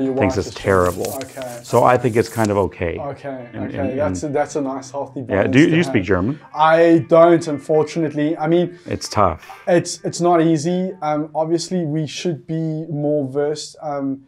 Thinks it's terrible. Okay. So I think it's kind of okay. Okay, And- okay, and- that's a, that's a nice healthy Yeah. Do you, do you speak German? I don't, unfortunately. I mean, It's tough. it's it's not easy. Um, obviously, we should be more versed. Um,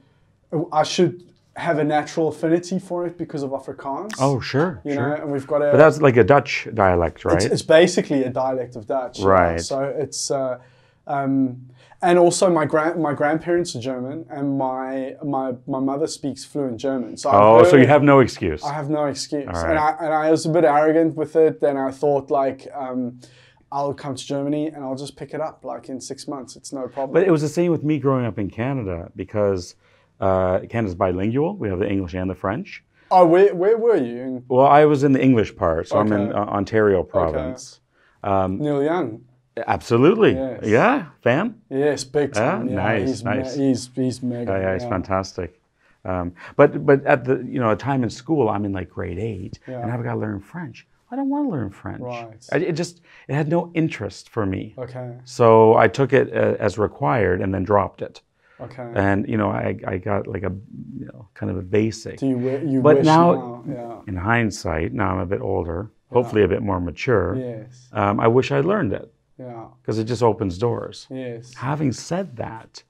I should have a natural affinity for it because of Afrikaans. Oh, sure, you sure. know, and we've got a. But that's like a Dutch dialect, right? it's, it's basically a dialect of Dutch. Right. So it's. Uh, um, and also, my grand my grandparents are German, and my my my mother speaks fluent German. So I've oh, so you have no excuse. I have no excuse. All And, I, and I was a bit arrogant with it. Then I thought, like, um, I'll come to Germany and I'll just pick it up, like, in six months. It's no problem. But it was the same with me growing up in Canada because uh, Canada's bilingual. We have the English and the French. oh, where, where were you? Well, I was in the English part, so I'm in uh, Ontario province. Neil Young? Absolutely. Yes. Yeah, fan. Yes, big time. Ah, yeah, nice, he's, me- nice. he's, he's mega. Yeah, yeah, it's fantastic. Um, but but at the you know a time in school, I'm in like grade eight, and I've got to learn French. I don't want to learn French. Right. I, it just it had no interest for me. Okay, So I took it uh, as required and then dropped it. okay. And you know I, I got like a you know kind of a basic. Do you, you But wish now- now? In hindsight, now I'm a bit older, hopefully a bit more mature. Yes. Um, I wish I learned it Yeah. because it just opens doors. Yes. Having said that,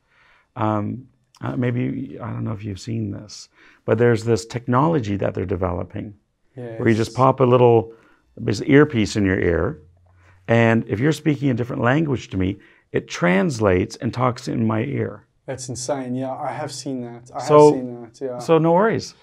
um, uh, maybe I don't know if you've seen this, but there's this technology that they're developing Yes. where you just pop a little earpiece in your ear, and if you're speaking a different language to me, it translates and talks in my ear. That's insane. Yeah, I have seen that. I So- have seen that. Yeah. So no worries.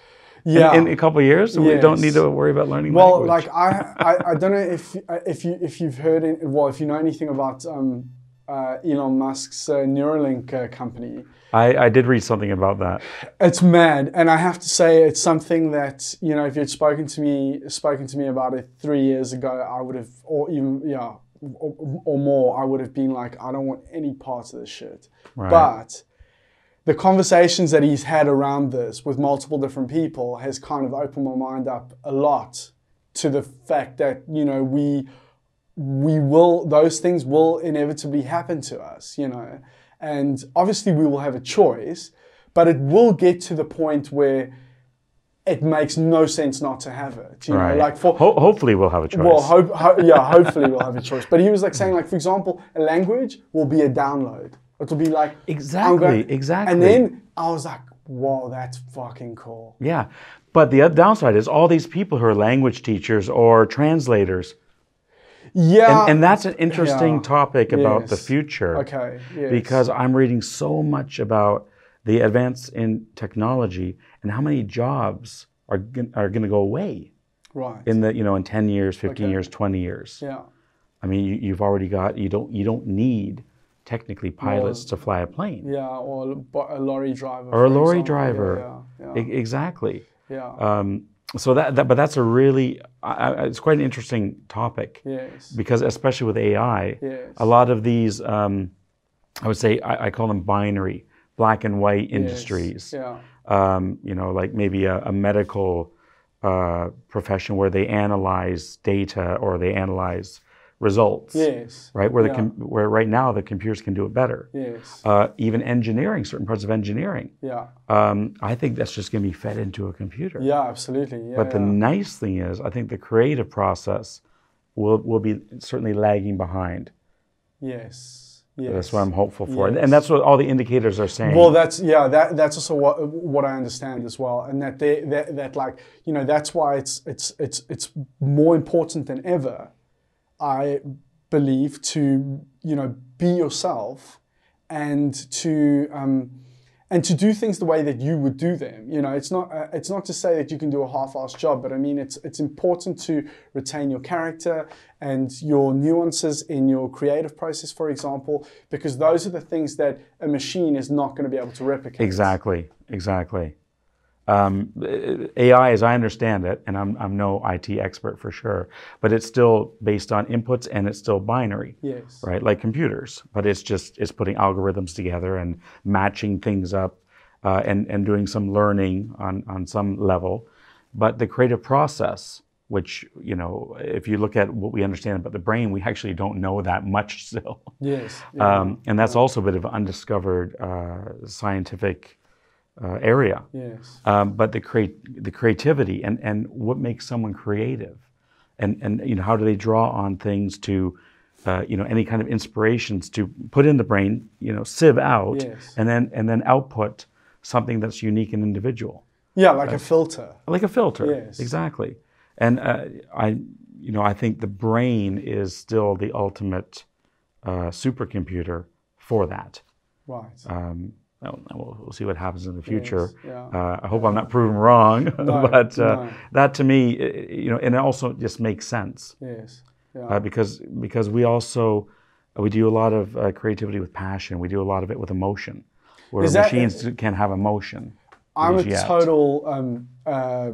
In- yeah. In, a couple of years, we don't need to worry about learning Well, language. like I, I, I don't know if if you if you've heard it, well if you know anything about um, uh, Elon Musk's uh, Neuralink uh, company. I, I did read something about that. It's mad, and I have to say it's something that you know if you'd spoken to me spoken to me about it three years ago, I would have, or even yeah, or, or more, I would have been like, I don't want any part of this shit. Right. But the conversations that he's had around this with multiple different people has kind of opened my mind up a lot to the fact that you know we we will those things will inevitably happen to us you know and obviously we will have a choice but it will get to the point where it makes no sense not to have it you Right. know like for Ho- hopefully, we'll have a choice. well, hope, ho- yeah, hopefully we'll have a choice. But he was like saying, like for example, a language will be a download. It'll be like Exactly, exactly. And then I was like, whoa, that's fucking cool. Yeah. But the other downside is all these people who are language teachers or translators. Yeah, And, and that's an interesting yeah, topic about the future. okay. Yes. Because I'm reading so much about the advance in technology and how many jobs are, are going to go away right, in the, you know, in 10 years, 15 Okay. years, 20 years. yeah, I mean, you, you've already got, you don't, you don't need technically pilots to fly a plane. yeah, or a lorry driver, Or a lorry example. driver. Yeah, E- exactly. yeah, yeah. Um, so that, that, but that's a really, it's quite an interesting topic yes, because especially with AI, yes, a lot of these, um, I would say, I, I call them binary, black and white industries. yeah, Um, you know, like maybe a, a medical uh, profession where they analyze data or they analyze results. yes, Right, where the Yeah. com- where right now the computers can do it better. yes, Uh, even engineering, certain parts of engineering, yeah, um, I think that's just going to be fed into a computer. yeah, absolutely. Yeah, But the yeah. nice thing is, I think the creative process will will be certainly lagging behind. yes, yes. That's what I'm hopeful for, Yes. and that's what all the indicators are saying. Well, that's yeah. That that's also what what I understand as well, and that they that, that like you know that's why it's it's it's it's more important than ever. I believe to you know be yourself, and to um, and to do things the way that you would do them. You know, it's not uh, it's not to say that you can do a half-assed job, but I mean it's it's important to retain your character and your nuances in your creative process, for example, because those are the things that a machine is not going to be able to replicate. exactly, exactly. Um, AI, as I understand it, and I'm I'm no IT expert for sure, but it's still based on inputs and it's still binary. Yes. right? Like computers, but it's just it's putting algorithms together and matching things up, uh, and and doing some learning on on some level. But the creative process, which you know, if you look at what we understand about the brain, we actually don't know that much still, Yes. Yeah. um, and that's also a bit of undiscovered uh, scientific uh, area. Yes. Um, but the create the creativity and, and what makes someone creative, and and you know how do they draw on things to, uh, you know any kind of inspirations to put in the brain, you know sieve out, Yes. and then and then output something that's unique and individual Yeah, like a filter. like a filter Yes. exactly and uh, i you know i think the brain is still the ultimate uh, supercomputer for that Right. um, well, see what happens in the future Yes, yeah. uh, i hope i'm not proven wrong but uh, no. that to me you know and it also just makes sense yes. Yeah. uh, because because we also we do a lot of uh, creativity with passion we do a lot of it with emotion where that- machines can't have emotion I'm a yet. total. Um, uh,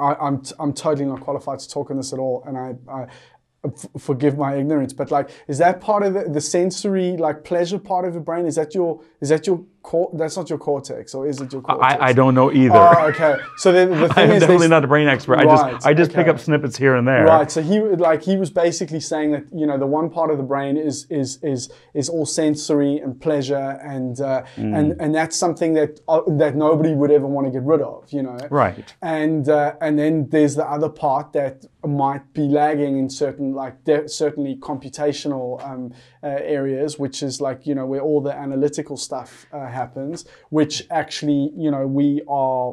I, I'm t- I'm totally not qualified to talk on this at all, and I. I f- Forgive my ignorance, but like, is that part of the, the sensory, like pleasure part of the brain? Is that your, is that your cor- That's not your cortex, or is it your cortex? I, I don't know either Oh, okay. So the, the thing I'm is, definitely not a brain expert. I just I just pick up snippets here and there. Right. So he like he was basically saying that you know the one part of the brain is is is is all sensory and pleasure and uh, Mm. and and that's something that uh, that nobody would ever want to get rid of. You know. Right. And uh, and then there's the other part that might be lagging in certain like de- certainly computational um, uh, areas, which is like you know where all the analytical stuff uh, happens, which actually you know we are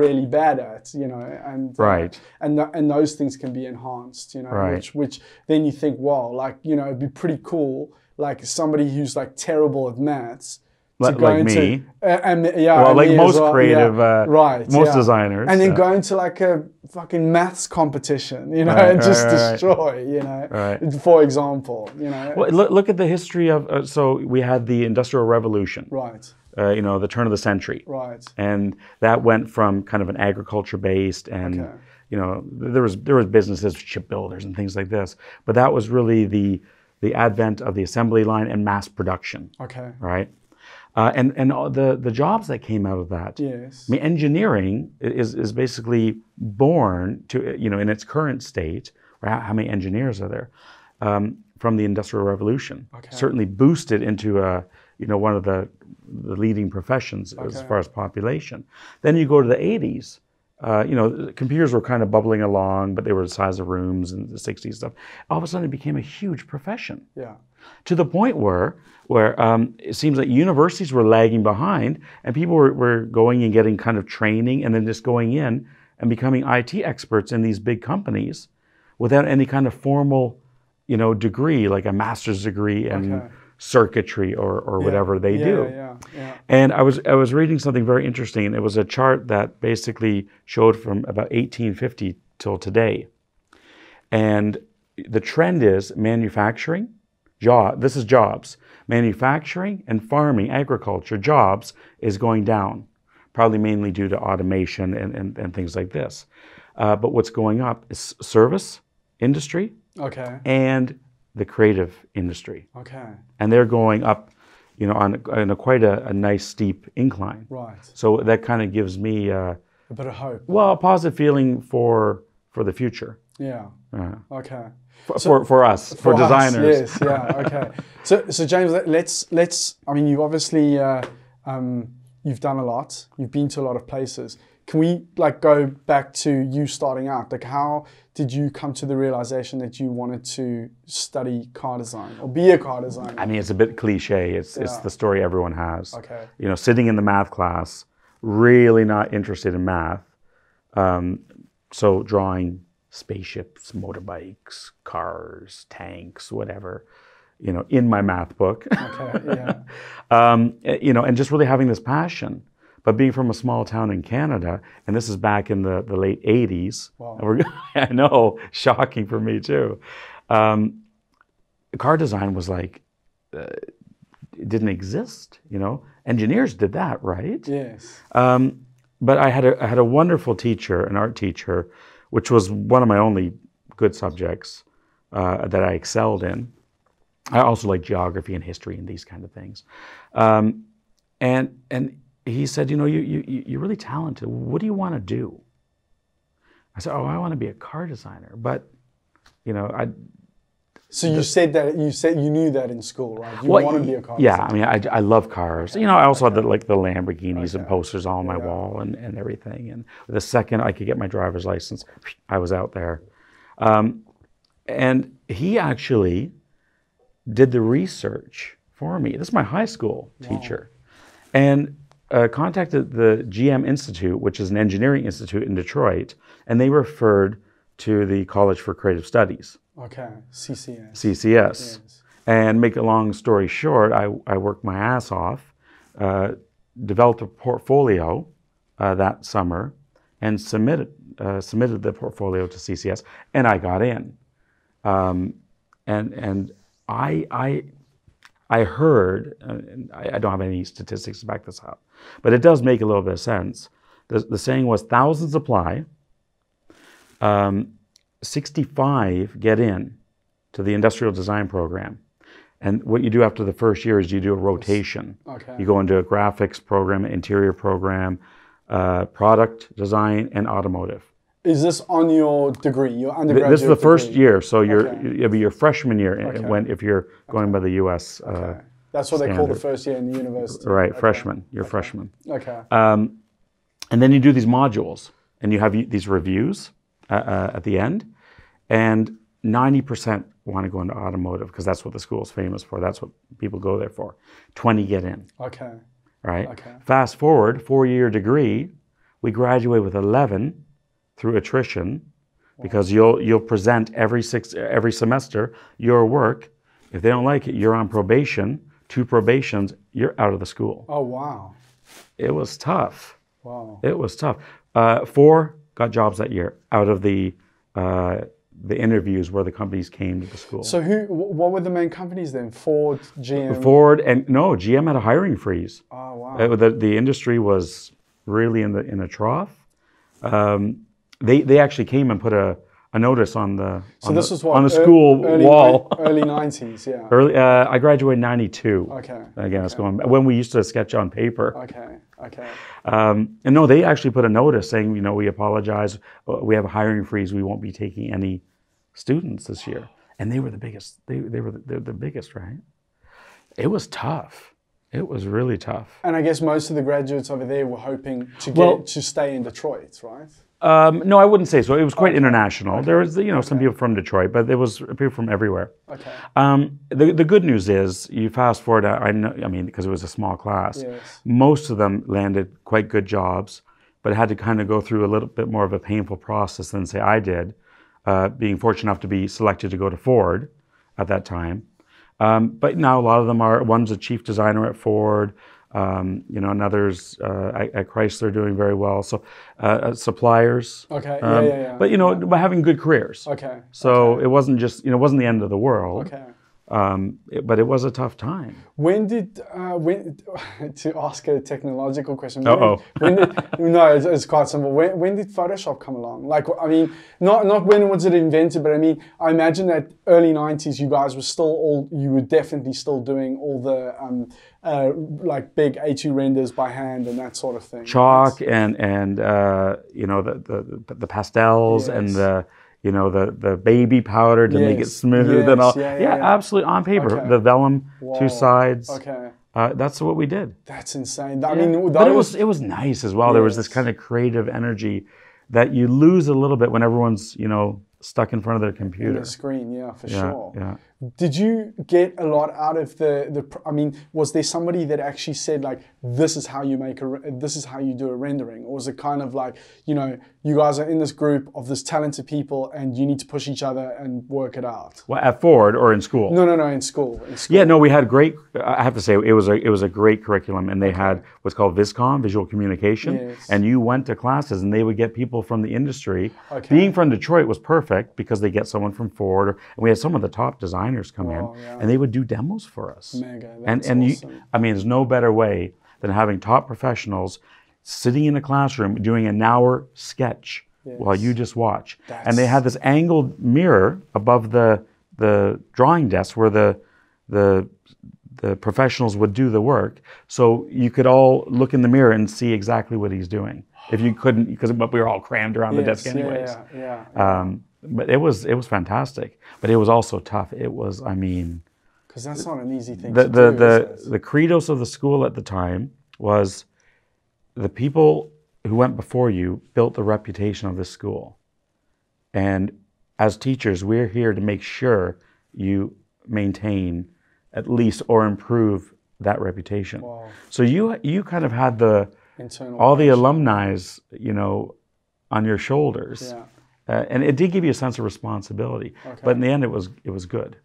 really bad at. You know, and uh, Right. and th- and those things can be enhanced. You know, Right. which which then you think, wow, like you know, it'd be pretty cool. Like somebody who's like terrible at maths. to Like- go like into- me. uh, and yeah, Well, like most well, creative, yeah. uh, right, most yeah. designers, and then uh, go into like a fucking maths competition, you know, Right, and just right, right, right. destroy, you know, Right. for example, you know, Well, look, look at the history of. Uh, so we had the Industrial Revolution. right, Uh, you know, the turn of the century. right, and that went from kind of an agriculture based and Okay. you know there was there was businesses shipbuilders and things like this but that was really the the advent of the assembly line and mass production okay, right uh, and and all the the jobs that came out of that yes, I mean, engineering is, is basically born to, you know, in its current state, how, how many engineers are there, um, from the Industrial Revolution. Okay. Certainly boosted into, a, you know, one of the, the leading professions as far as population. Then you go to the 80s. Uh, you know, computers were kind of bubbling along, but they were the size of rooms and the 60s stuff. All of a sudden, it became a huge profession yeah, to the point where where um, it seems like universities were lagging behind and people were, were going and getting kind of training and then just going in and becoming IT experts in these big companies without any kind of formal you know degree like a master's degree and. Okay. Circuitry or, or whatever they yeah, do yeah, yeah, and I was I was reading something very interesting, it was a chart that basically showed from about 1850 till today. And the trend is manufacturing, job. This is jobs. Manufacturing and farming, agriculture, jobs is going down, probably mainly due to automation and, and, and things like this. Uh, but what's going up is service industry okay, and the creative industry okay, and they're going up, you know, on, on a quite a, a nice steep incline. right, So that kind of gives me, uh, a bit of hope, well, a positive feeling for for the future, yeah, uh, okay. for, for, for us, for, us, designers. yes, yeah, okay. So, so James, let- let's let's. I mean, you obviously uh, um, you've done a lot. You've been to a lot of places. Can we like go back to you starting out? Like, how did you come to the realization that you wanted to study car design or be a car designer? I mean, it's a bit cliche. It's it's the story everyone has. Okay. You know, sitting in the math class, really not interested in math. Um, so drawing spaceships, motorbikes, cars, tanks, whatever. You know, in my math book. Okay, yeah, um, eh, you know, and just really having this passion. But being from a small town in Canada, and this is back in the, the late 80s, Wow. I know, shocking for me too. Um, car design was like, uh, it didn't exist, you know. Engineers did that, right? yes, Um, but I had, a, I had a wonderful teacher, an art teacher, which was one of my only good subjects uh, that I excelled in. I also like geography and history and these kind of things. Um, and and he said, you know, you, you you're really talented. What do you want to do? I said, oh, I want to be a car designer, but you know, I So you said that you said you knew that in school, right? You Well, want to be a car yeah, designer. I mean, I, I love cars. You know, I also had the, like the Lamborghinis and posters all on my wall and, and everything. And the second I could get my driver's license, I was out there. Um, and he actually did the research for me. This is my high school teacher, and uh, contacted the GM Institute, which is an engineering institute in Detroit, and they referred to the College for Creative Studies. Okay, CCS. CCS. And make a long story short, I, I worked my ass off, uh, developed a portfolio uh, that summer, and submitted uh, submitted the portfolio to CCS, and I got in. Um, and and I I I heard, uh, I don't have any statistics to back this up, but it does make a little bit of sense. The, the saying was thousands apply, um, 65 get in to the industrial design program. And what you do after the first year is you do a rotation. Okay. You go into a graphics program, interior program, uh, product design, and automotive. Is this on your degree, your undergraduate? This is the first year, so you're it'll be your freshman year uh, Okay. when if you're going by the U.S. Uh. That's what they call the first year in the university. right Okay. freshman. You're freshman. Okay. Um, and then you do these modules, and you have these reviews uh, uh, at the end, and 90% want to go into automotive because that's what the school's famous for. That's what people go there for. 20 get in, Okay. right? Okay. Fast forward, four-year degree, we graduate with 11 through attrition because you'll you'll present every six every semester your work. If they don't like it, you're on probation. Two probations, you're out of the school. Oh wow. It was tough. Wow. It was tough. Uh, four got jobs that year out of the uh, the interviews where the companies came to the school. So who? What were the main companies then? Ford, GM. Ford and no GM had a hiring freeze. Oh wow. Uh, the the industry was really in the in a trough. Um, they they actually came and put a, a notice on the so on this the, was what on the school early wall. early nineties. Yeah. Early, uh, I graduated in '92. Okay. Again, it's going when we used to sketch on paper. Okay. Okay. Um, and no, they actually put a notice saying, you know, we apologize. uh, We have a hiring freeze. We won't be taking any students this year. And they were the biggest. They, they were the, the biggest, right? It was tough. It was really tough. And I guess most of the graduates over there were hoping to get Well- to stay in Detroit, right? Um, no, I wouldn't say so. It was quite international. There was, you know, some people from Detroit, but there was people from everywhere. Okay. Um, the, the good news is, you fast forward. I know, I mean, because it was a small class, Yes. most of them landed quite good jobs, but had to kind of go through a little bit more of a painful process than say I did, uh, being fortunate enough to be selected to go to Ford at that time. Um, but now a lot of them are. One's a chief designer at Ford. Um, you know, another's uh, at, at Chrysler doing very well. So uh, uh, suppliers. Okay. Yeah. um, yeah. Yeah. But you know, but having good careers. okay. So it wasn't just you know, it wasn't the end of the world. Okay. Um, it- but it was a tough time. When did uh, when to ask a technological question? When Uh-oh. When did, no, it's, it's quite simple. When, when did Photoshop come along? Like, I mean, not not when was it invented, but I mean, I imagine that early '90s, you guys were still all you were definitely still doing all the um, uh, like big A2 renders by hand and that sort of thing. chalk and and uh, you know the the, the pastels and the you know the the baby powder to make it Yes, smooth and all. yes, yeah, yeah, yeah. absolutely on paper. Okay. The vellum, Whoa. two sides. Okay, Uh, that's what we did. that's insane. I mean, but that it was it was nice as well. There was this kind of creative energy that you lose a little bit when everyone's you know stuck in front of their computer. the screen, yeah, for Yeah, sure. yeah. Did you get a lot out of the the? I mean, was there somebody that actually said like, "This is how you make a, this is how you do a rendering," or was it kind of like, you know, you guys are in this group of this talented people and you need to push each other and work it out? Well, at Ford or in school. No, no, no, in school. In school. Yeah, no, we had great. I have to say, it was a it was a great curriculum, and they had what's called Viscom, visual communication, Yes. and you went to classes, and they would get people from the industry. Okay. Being from Detroit was perfect because they get someone from Ford, or, and we had some of the top designers come Wow, in, yeah. and they would do demos for us. Mega, and that's and awesome. you, I mean, there's no better way than having top professionals sitting in a classroom doing an hour sketch while you just watch. and they had this angled mirror above the the drawing desk where the the the professionals would do the work, so you could all look in the mirror and see exactly what he's doing. If you couldn't, because but we were all crammed around the Yes, desk yeah, anyways. Yeah, yeah. Um, but it was it was fantastic. But it was also tough. It was, I mean, Because that's not an easy thing the to the do. the, the credos of the school at the time was the people who went before you built the reputation of the school, and as teachers, we're here to make sure you maintain at least or improve that reputation. Wow. So you you kind of had the internal. all the alumni's, you know, on your shoulders. Yeah. Uh, and it did give you a sense of responsibility. Okay. But in the end, it was it was good.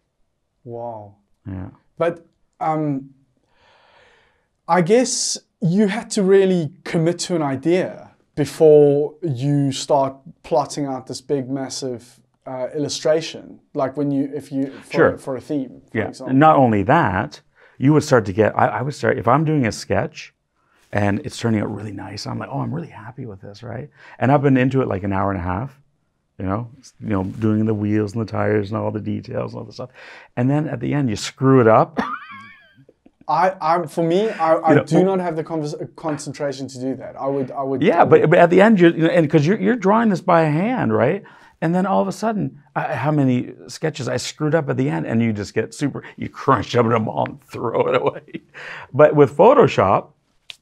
Wow. Yeah. But um, I guess you had to really commit to an idea before you start plotting out this big, massive uh, illustration. Like when you, if you, for, Sure. for a theme, for Yeah. example. And not only that, you would start to get. I, I would start if I'm doing a sketch, and it's turning out really nice. I'm like, oh, I'm really happy with this, right? And I've been into it like an hour and a half. You know, you know, doing the wheels and the tires and all the details and all the stuff, and then at the end you screw it up. I, I, for me, I, I know, do oh. not have the convers- concentration to do that. I would, I would. Yeah, but, but at the end, you're, you know, and because you're, you're drawing this by hand, right? And then all of a sudden, I, how many sketches I screwed up at the end, and you just get super, you crunch up them all and throw it away. But with Photoshop,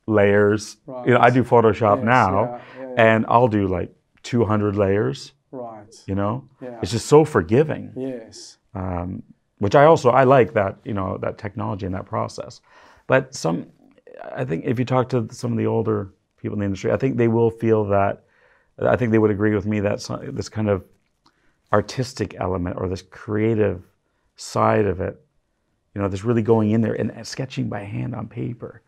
layers, you know, I do Photoshop Yes, now, yeah, yeah, yeah. and I'll do like 200 layers, right. you know? Yeah. It's just so forgiving Yes. um, which I also I like that you know that technology and that process. But some, I think if you talk to some of the older people in the industry, I think they will feel that. I think they would agree with me that some, this kind of artistic element or this creative side of it, you know, this really going in there and sketching by hand on paper,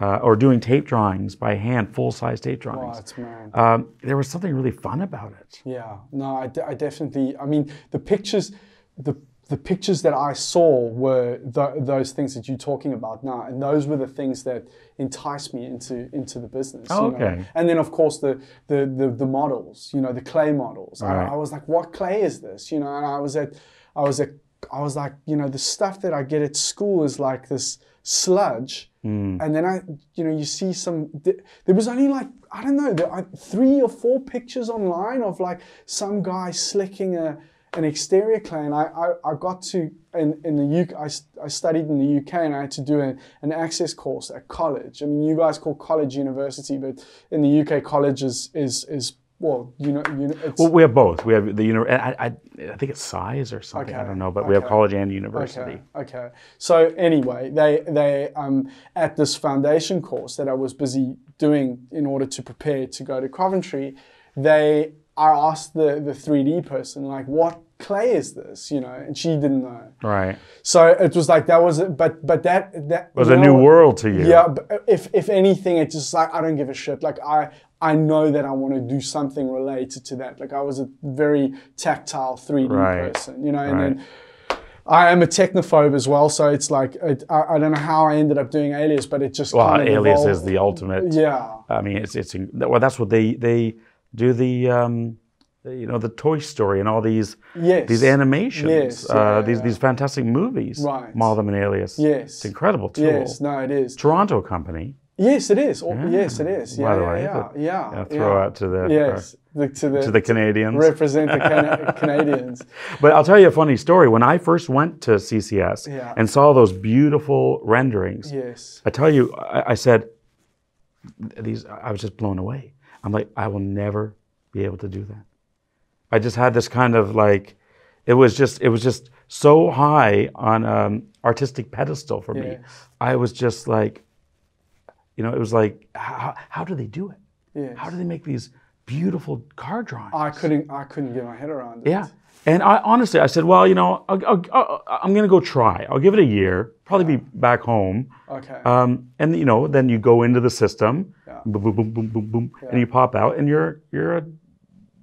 uh, or doing tape drawings by hand, full size tape drawings. Man. Um, there was something really fun about it. Yeah, no, I, I definitely. I mean, the pictures, the the pictures that I saw were th- those things that you're talking about now, and those were the things that enticed me into into the business. Oh, you know. okay. And then of course the the the, the models, you know, the clay models. I, Right. I was like, what clay is this? You know, and I was at, I was at, I was like, you know, the stuff that I get at school is like this sludge. Hmm. And then I, you know, you see some. There was only like I don't know, there are three or four pictures online of like some guy slicking a an exterior clay. And I, I, I got to in, in the UK. I, I studied in the UK, and I had to do a, an access course at college. I mean, you guys call college university, but in the UK, college is is is well, you know, you know, it's, Well, we have both. We have the uni- I, I, I think it's size or something. I don't know, but we have college and university. Okay. Okay. So anyway, they they um at this foundation course that I was busy doing in order to prepare to go to Coventry, they I asked the the 3D person like, what clay is this? You know, and she didn't know. Right. So it was like that was but but that that was a new world to you. yeah, but if if anything, it's just like I don't give a shit. Like I I know that I want to do something related to that. Like I was a very tactile 3D Right. person, you know, and Right. then I am a technophobe as well. So it's like it, I, I don't know how I ended up doing Alias, but it just Well, Alias evolved. is the ultimate. yeah. I mean, it's it's well, that's what they they do the um, you know the Toy Story and all these Yes. these animations, Yes, uh, yeah, these yeah. these fantastic movies. Right. Them in Alias. Yes. It's incredible tool. Yes. No, it is. Toronto company. Yes, it is. Oh, Yes, it is. Yeah, By Yeah. the yeah, way, yeah. yeah, yeah, throw yeah. out to the- yes the, to the To the Canadians. represent the Cana- Canadians. But I'll tell you a funny story. When I first went to CCS Yeah. and saw those beautiful renderings, Yes. I tell you, I, I said, these. I was just blown away. I'm like, I will never be able to do that. I just had this kind of like, it was just, it was just so high on um, artistic pedestal for me. I was just like, you know, it was like, how, how do they do it? Yes. How do they make these beautiful car drawings? I couldn't. I couldn't get my head around it. Yeah. And I honestly, I said, well, you know, I'll, I'll, I'll, I'm going to go try. I'll give it a year, probably be back home. Okay. Um, and you know, then you go into the system, Yeah. boom, boom, boom, boom, boom, boom, and you pop out, and you're you're a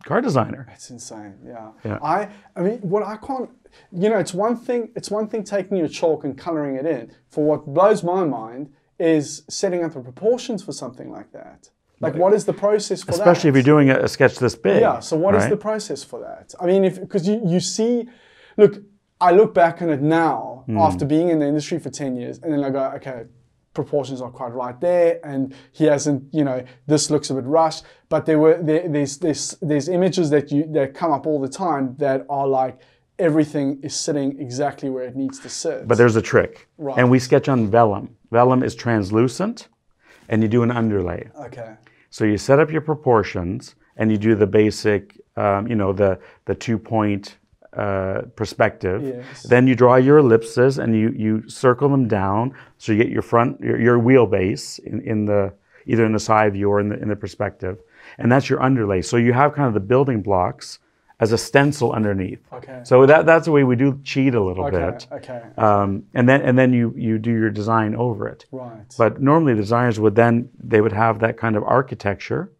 car designer. It's insane. Yeah. Yeah. I I mean what I can't you know, it's one thing it's one thing taking your chalk and coloring it in. For what blows my mind is setting up the proportions for something like that. Like what is the process for that? Especially if you're doing a, a sketch this big. Yeah, so what is right? the process for that? I mean if because you, you see look, I look back on it now Hmm. after being in the industry for 10 years and then I go, okay, proportions are quite right there, and he hasn't, you know, this looks a bit rushed. But there were there, there's there's there's images that you that come up all the time that are like everything is sitting exactly where it needs to sit. But there's a trick. Right. And we sketch on vellum. Vellum is translucent, and you do an underlay. okay, So you set up your proportions, and you do the basic, um, you know, the the two point uh, perspective. Yes. Then you draw your ellipses, and you you circle them down, so you get your front your, your wheelbase in, in the either in the side view or in the in the perspective, and that's your underlay. So you have kind of the building blocks as a stencil underneath. okay, So that that's the way we do cheat a little okay, bit. okay, Um, and then and then you you do your design over it. right. But normally the designers would then they would have that kind of architecture,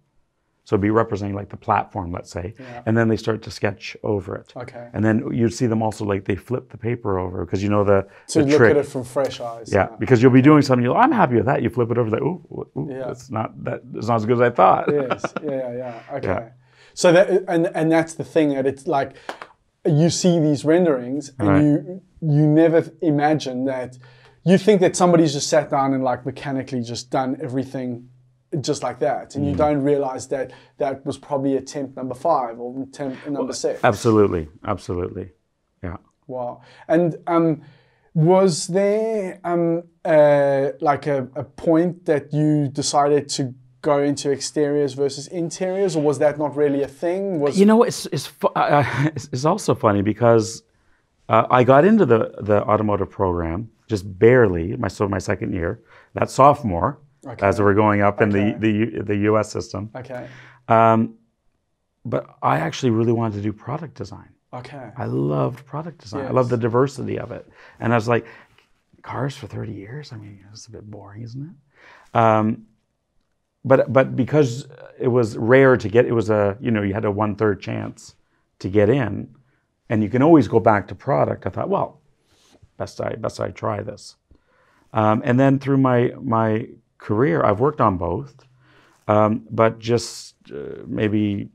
so be representing like the platform, let's say, Yeah. and then they start to sketch over it. okay. And then you'd see them also like they flip the paper over because you know the, to the look trick. at it from fresh eyes. yeah, because you'll be doing something. You'll, I'm happy with that. You flip it over, like, ooh, ooh Yeah. that's not that. It's not as good as I thought. yes, yeah, yeah, yeah. Okay. Yeah. So that and and that's the thing that it's like you see these renderings and Right. you you never imagine that you think that somebody's just sat down and like mechanically just done everything just like that, and Mm. you don't realize that that was probably attempt number five or attempt number six. Absolutely, absolutely. Yeah. Wow. And um, was there um, uh, like a, a point that you decided to go into exteriors versus interiors, or was that not really a thing? Was You know, it's it's uh, it's, it's also funny because uh, I got into the the automotive program just barely. My so my second year, that sophomore, as we were going up in the the U- the U.S. system. okay? Um, but I actually really wanted to do product design. Okay. I loved product design. I Yes. loved the diversity of it, and I was like, cars for thirty years. I mean, it's a bit boring, isn't it? Um, but but because it was rare to get, it was a you know you had a one third chance to get in, and you can always go back to product. I thought, well, best I best I try this, um, and then through my my career, I've worked on both, um, but just uh, maybe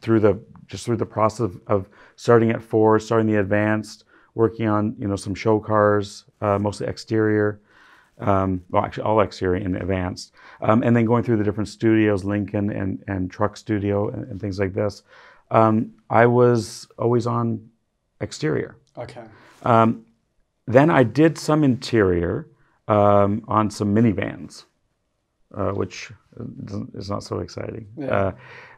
through the just through the process of, of starting at Ford, starting the advanced, working on you know some show cars, uh, mostly exterior, um, well actually all exterior and advanced, um, and then going through the different studios, Lincoln and and Truck Studio and, and things like this. Um, I was always on exterior. Okay. Um, then I did some interior um, on some minivans, uh, which is not so exciting. Yeah. Uh,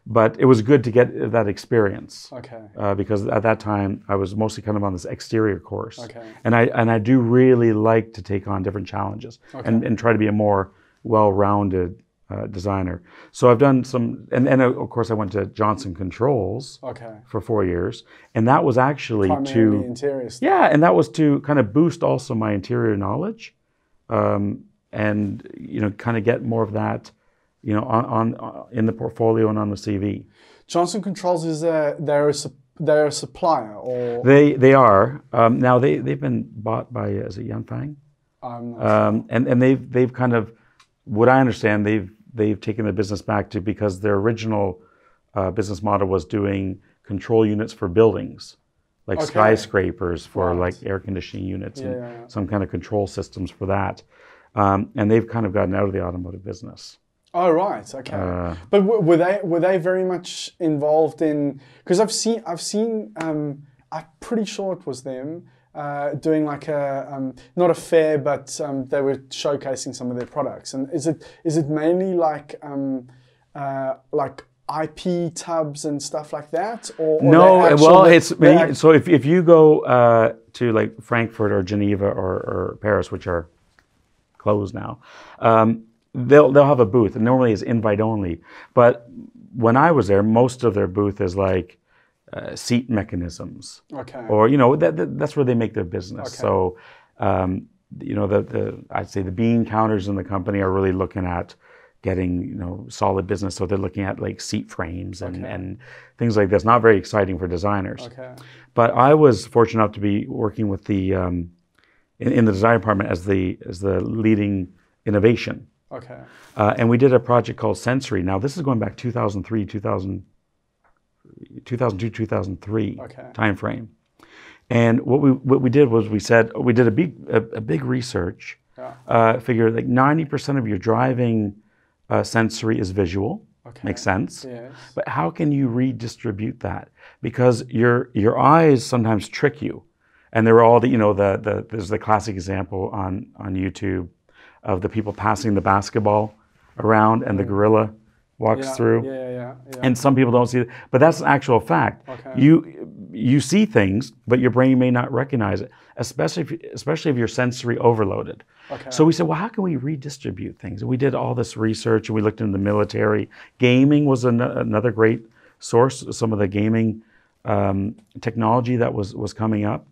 but it was good to get that experience Okay. uh, because at that time I was mostly kind of on this exterior course, Okay. and I and I do really like to take on different challenges and, and try to be a more well-rounded uh, designer. So I've done some, and, and of course I went to Johnson Controls Okay. for four years, and that was actually Primarily to interior stuff. yeah, and that was to kind of boost also my interior knowledge, um, and you know, kind of get more of that, you know, on, on uh, in the portfolio and on the CV. Johnson Controls is a they're a supplier or They they are um, now they they've been bought by is it Yanfeng, um, um, and and they've they've kind of what I understand they've they've taken the business back to because their original uh, business model was doing control units for buildings, like Okay. skyscrapers for Right. like air conditioning units and Yeah, yeah, yeah. some kind of control systems for that. Um, and they've kind of gotten out of the automotive business. Oh right, okay. Uh, but w- were they were they very much involved in? Because I've seen I've seen um, I'm pretty sure it was them uh, doing like a um, not a fair, but um, they were showcasing some of their products. And is it is it mainly like um, uh, like IP tubs and stuff like that, or, or no, actual- well, it's act- so if, if you go uh, to like Frankfurt or Geneva or, or Paris, which are closed now, um, they'll they'll have a booth, and normally it's invite only. But when I was there, most of their booth is like uh, seat mechanisms, okay. or you know that, that that's where they make their business. Okay. So um, you know the the I'd say the bean counters in the company are really looking at getting you know solid business. So they're looking at like seat frames and Okay. and things like this. Not very exciting for designers. okay. But I was fortunate enough to be working with the um, in, in the design department as the as the leading innovation. Okay. Uh, and we did a project called Sensory. Now, this is going back 2003, 2000, 2002, 2003 Okay. time frame. And what we what we did was we said we did a big a, a big research Yeah. Uh, figure like 90% of your driving uh, sensory is visual. Okay. Makes sense. Yes. But how can you redistribute that? Because your your eyes sometimes trick you, and there are all the you know the the there's the classic example on on YouTube of the people passing the basketball around and the gorilla walks Yeah, through. Yeah, yeah, yeah. And some people don't see it, but that's an actual fact. Okay. You you see things, but your brain may not recognize it, especially if, especially if you're sensory overloaded. Okay. So we said, well, how can we redistribute things? And we did all this research, and we looked into the military. Gaming was an, another great source. Some of the gaming um, technology that was was coming up,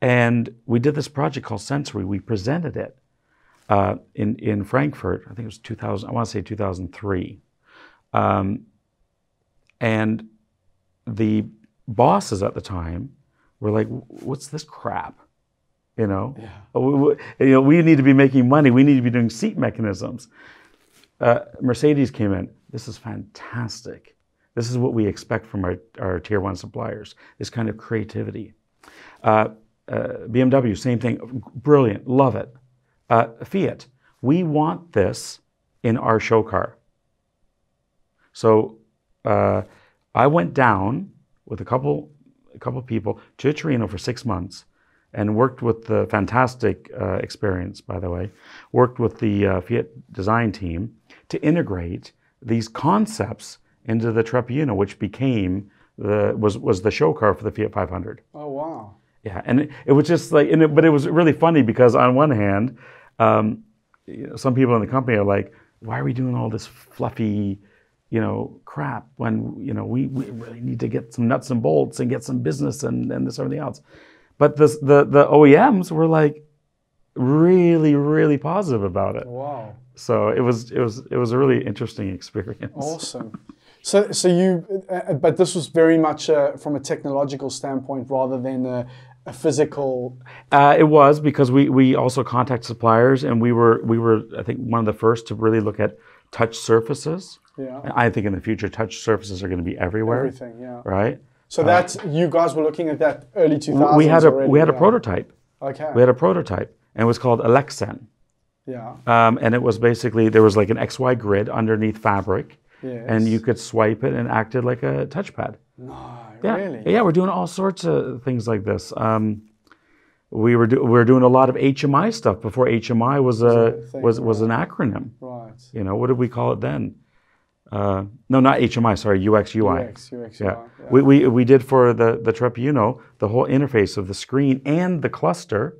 and we did this project called Sensory. We presented it uh, in in Frankfurt. I think it was 2000. I want to say 2003. Um, and the bosses at the time were like, "What's this crap?" You know, Yeah. "Oh, we- we- you know, we need to be making money. We need to be doing seat mechanisms. Uh, Mercedes came in. This is fantastic. This is what we expect from our, our tier one suppliers. This kind of creativity. Uh, uh, BMW, same thing. Brilliant. Love it. Uh, Fiat, we want this in our show car. So uh, I went down with a couple, a couple people to Torino for six months and worked with the fantastic uh, experience, by the way, worked with the uh, Fiat design team to integrate these concepts into the Trepiuno, which became the was was the show car for the Fiat 500. oh wow. Yeah, and it, it was just like, and it, but it was really funny because on one hand, um, you know, some people in the company are like, "Why are we doing all this fluffy, you know, crap when you know we, we really need to get some nuts and bolts and get some business and and this everything else?" But the the the OEMs were like really really positive about it. Wow. So it was it was it was a really interesting experience. Awesome. So, so you, uh, but this was very much uh, from a technological standpoint rather than a, a physical. Uh, it was because we we also contact suppliers, and we were we were I think one of the first to really look at touch surfaces. Yeah. I think in the future, touch surfaces are going to be everywhere, Everything. Yeah. right? So that's you guys were looking at that early 2000s. we had a already, we had a prototype. Okay. We had a prototype, and it was called Eleksen. yeah. Um, and it was basically there was like an XY grid underneath fabric, Yes. and you could swipe it and acted like a touchpad. No, Yeah, really. yeah, we're doing all sorts of things like this. Um, we were do, we were doing a lot of HMI stuff before HMI was a was was an acronym. Right. You know, what did we call it then? Uh, no, not HMI. Sorry, UX UI. UX, UX, Yeah. UI, yeah. We, we, we did for the, the Trepiuno the whole interface of the screen and the cluster.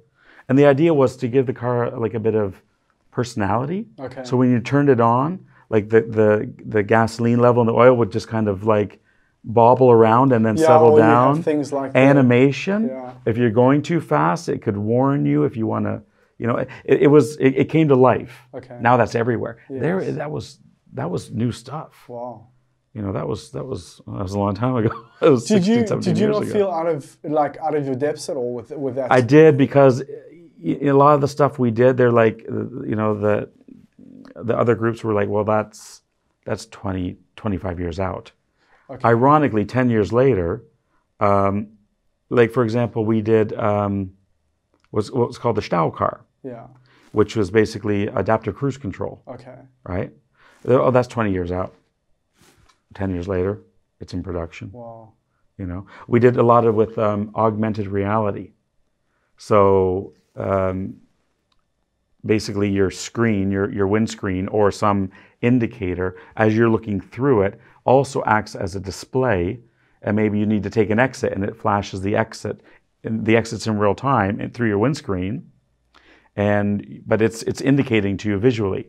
And the idea was to give the car like a bit of personality. Okay. So when you turned it on, like the, the, the gasoline level and the oil would just kind of like bobble around and then Yeah, settle down. things like Animation. Yeah. If you're going too fast, it could warn you if you want to, you know, it, it was, it, it came to life. Okay. Now that's everywhere. There, that was, that was new stuff. Wow. You know, that was that was that was a long time ago. That was Did 16, you 17 did you not ago. feel out of like out of your depths at all with with that? I did because a lot of the stuff we did, they're like, uh, you know, the the other groups were like, well, that's that's 20, 25 years out. Okay. Ironically, 10 years later, um, like for example, we did um, what's what was called the Stau car, Yeah. which was basically adaptive cruise control, Okay. right? Oh, that's 20 years out. 10 years later, it's in production. Wow. You know, we did a lot of with um, augmented reality. So um, basically, your screen, your your windscreen, or some indicator as you're looking through it, also acts as a display. And maybe you need to take an exit, and it flashes the exit, and the exit's in real time through your windscreen. And but it's it's indicating to you visually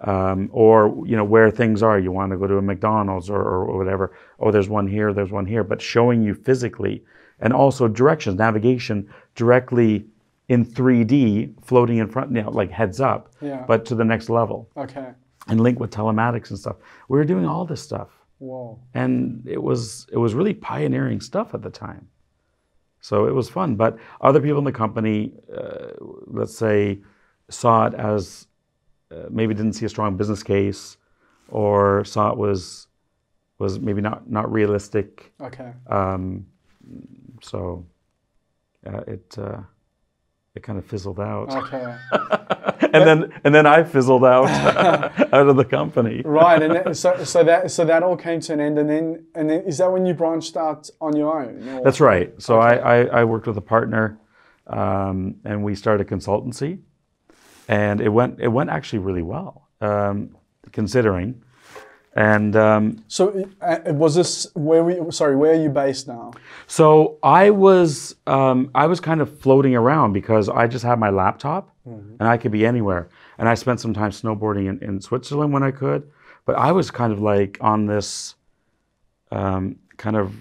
um, or you know where things are. You want to go to a McDonald's or, or whatever. Oh, there's one here. There's one here. But showing you physically, and also directions, navigation directly in 3D, floating in front, you know, like heads up, Yeah. but to the next level, Okay. and link with telematics and stuff. We were doing all this stuff, Whoa. and it was it was really pioneering stuff at the time. So it was fun. But other people in the company, uh, let's say, saw it as uh, maybe didn't see a strong business case, or saw it was was maybe not not realistic. Okay. Um, so uh, it uh, it kind of fizzled out. Okay. and then and then I fizzled out out of the company. Right, and that, so so that so that all came to an end, and then and then is that when you branched out on your own? or- That's right. So I, I, I worked with a partner, um, and we started a consultancy, and it went it went actually really well, um, considering. And um, So uh, was this where we? Sorry, where are you based now? so I was um, I was kind of floating around because I just had my laptop and I could be anywhere. And I spent some time snowboarding in, in Switzerland when I could, but I was kind of like on this um, kind of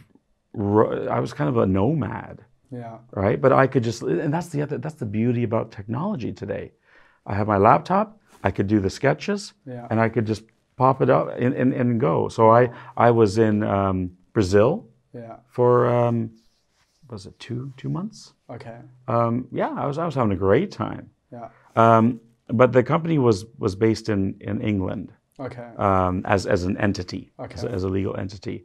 ro- I was kind of a nomad. Yeah. right? But I could just, and that's the other, that's the beauty about technology today. I have my laptop, I could do the sketches, Yeah. and I could just pop it up and, and, and go. So I, I was in um, Brazil Yeah. for, um, was it two, two months? Okay. Um, yeah, I was, I was having a great time. Yeah. Um, but the company was, was based in, in England Okay. um, as, as an entity, as, a, Okay. as a legal entity.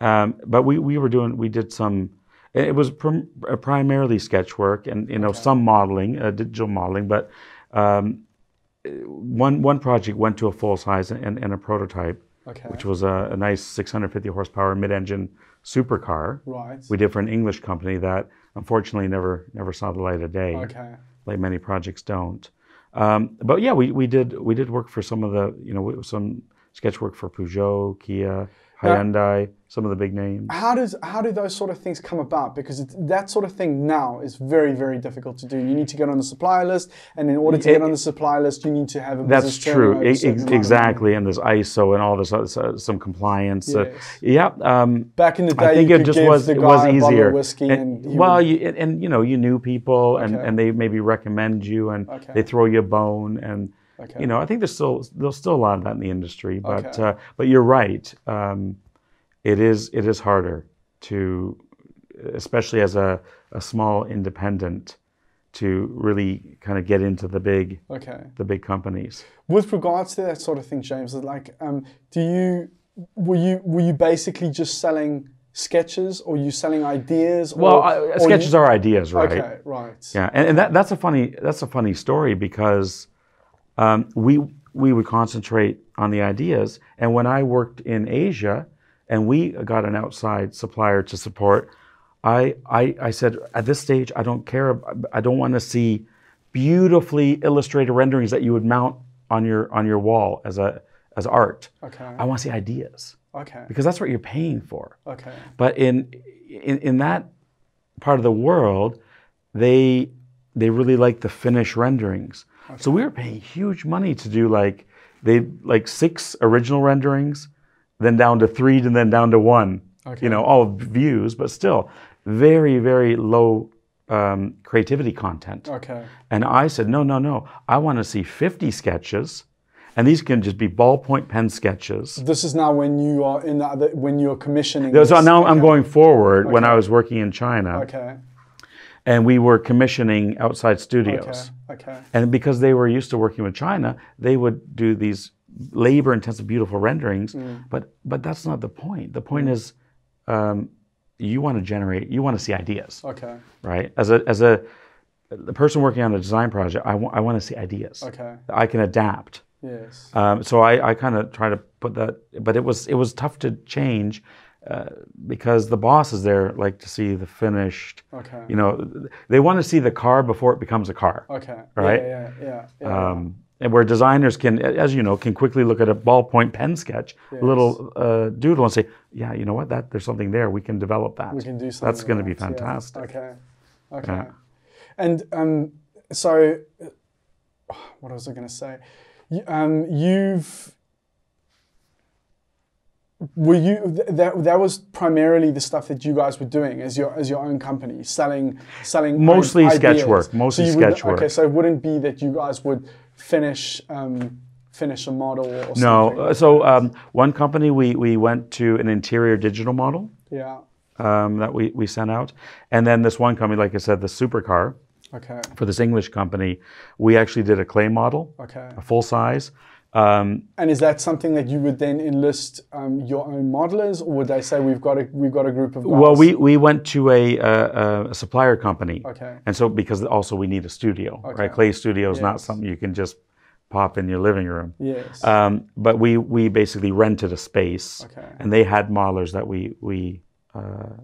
Um, but we, we were doing, we did some, it was prim, primarily sketch work and, you know, some modeling, uh, digital modeling, but um, one, one project went to a full size and, and a prototype, Okay. which was a, a nice 650 horsepower mid-engine supercar. right. We did for an English company that unfortunately never, never saw the light of day Okay. like many projects don't. Um, but yeah, we, we did we did work for some of the you know some sketch work for Peugeot, Kia, Hyundai, some of the big names. How does how do those sort of things come about? Because it's, that sort of thing now is very very difficult to do. You need to get on the supplier list, and in order to get on the supplier list, you need to have a That's true, turnover of a certain ex- amount of money. exactly. And there's ISO and all this, uh, some compliance. uh, yeah, um, Back in the day, I think it just was it was easier. and, he well, would- you, and, and you know you knew people, and, Okay. and they maybe recommend you, and Okay. they throw you a bone, and Okay. you know I think there's still there's still a lot of that in the industry, but uh, but you're right. Um, it is it is harder to, especially as a, a small independent, to really kind of get into the big okay. the big companies. With regards to that sort of thing, James, like, um, do you were you were you basically just selling sketches, or you selling ideas? Well, or, I, or sketches you, are ideas, right? Okay, right. Yeah, and, and that, that's a funny that's a funny story because um, we we would concentrate on the ideas, and when I worked in Asia, and we got an outside supplier to support, I I, I said at this stage I don't care I don't want to see beautifully illustrated renderings that you would mount on your on your wall as a as art. Okay. I want to see ideas Okay. because that's what you're paying for. Okay. But in in, in that part of the world, they they really like the finished renderings. Okay. So we were paying huge money to do like they like six original renderings, then down to three, and then down to one. Okay. You know, all views, but still very very low um, creativity content. Okay. And I said, no, no, no. I want to see 50 sketches, and these can just be ballpoint pen sketches. This is now when you are in the when you're commissioning. So this. now I'm going forward when I was working in China, Okay. and we were commissioning outside studios. Okay. Okay. And because they were used to working with China, they would do these labor-intensive, beautiful renderings. Mm. But but that's not the point. The point is, um, you want to generate, you want to see ideas, Okay. right? As a as a the person working on a design project, I want I want to see ideas. Okay. I can adapt. Yes. Um, so I, I kind of try to put that, but it was it was tough to change uh, because the bosses there like to see the finished. Okay. You know, they want to see the car before it becomes a car. Okay. Right? Yeah. Yeah. Yeah. yeah. Um, and where designers can, as you know, can quickly look at a ballpoint pen sketch, a little uh, doodle, and say, "Yeah, you know what? That there's something there. We can develop that. we can do something. That's going to be that, yeah. fantastic." Okay. Okay. Yeah. And um, so, what was I going to say? Um, you've were you that that was primarily the stuff that you guys were doing as your as your own company, selling selling Mostly own sketch work, mostly you would- sketch work. Okay, so it wouldn't be that you guys would finish um, finish a model or something. No, uh, so um, one company we we went to an interior digital model. Yeah. um, that we, we sent out. And then this one company, like I said, the supercar Okay. for this English company, we actually did a clay model, Okay. a full size, Um, And is that something that you would then enlist um, your own modelers, or would they say we've got a we've got a group of guys? well, we, we went to a, a, a supplier company. Okay. And so, because also we need a studio, right? Clay studio is not something you can just pop in your living room. yes. Um, but we, we basically rented a space, Okay. and they had modelers that we, we uh,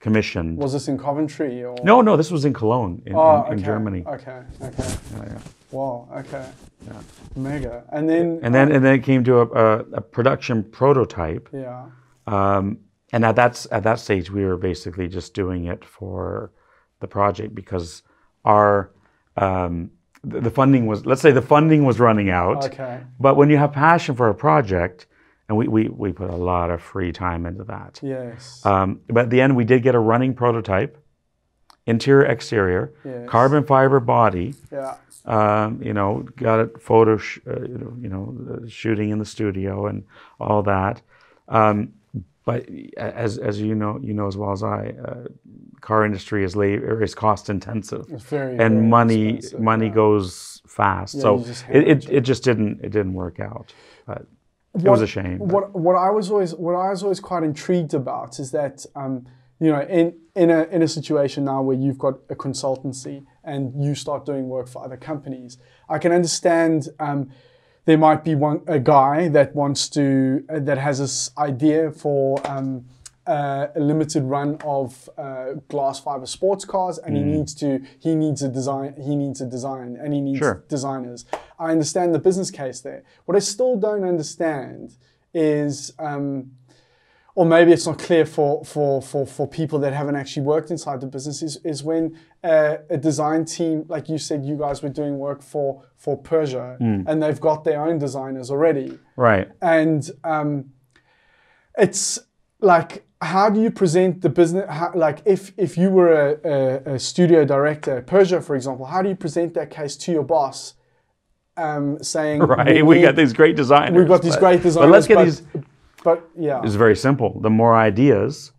commissioned. was this in Coventry or? no, no, this was in Cologne, in, Oh, in, in okay. Germany. Okay. Okay. Yeah, yeah. Wow. Okay. Yeah. Mega. And then. And then, and then it came to a, a, a production prototype. Yeah. Um, and at that at that stage, we were basically just doing it for the project because our um, the, the funding was let's say the funding was running out. Okay. But when you have passion for a project, and we, we, we put a lot of free time into that. Yes. Um, but at the end, we did get a running prototype, interior, exterior, Yes. carbon fiber body. yeah. Um, you know, got it photo, sh- uh, you know, uh, shooting in the studio and all that. Um, but as as you know, you know as well as I, uh, car industry is labor is cost intensive, very. and very money money yeah. goes fast. so just it, it, it just didn't it didn't work out. But it was a shame. but- What what I was always what I was always quite intrigued about is that um, you know in in a in a situation now where you've got a consultancy and you start doing work for other companies, I can understand. Um, there might be one a guy that wants to uh, that has this idea for um, uh, a limited run of uh, glass fiber sports cars, and he needs to he needs a design he needs a design and he needs Sure. designers. I understand the business case there. What I still don't understand is, um, or maybe it's not clear for, for, for, for people that haven't actually worked inside the business, is, is when uh, a design team, like you said, you guys were doing work for, for Porsche and they've got their own designers already. right. And um, it's like, how do you present the business? How, like, if, if you were a, a, a studio director, Porsche, for example, how do you present that case to your boss? Um, saying Right. We need- got these great designers. We've got these but- great designers. But let's get but, these. But yeah, It's very simple. The more ideas,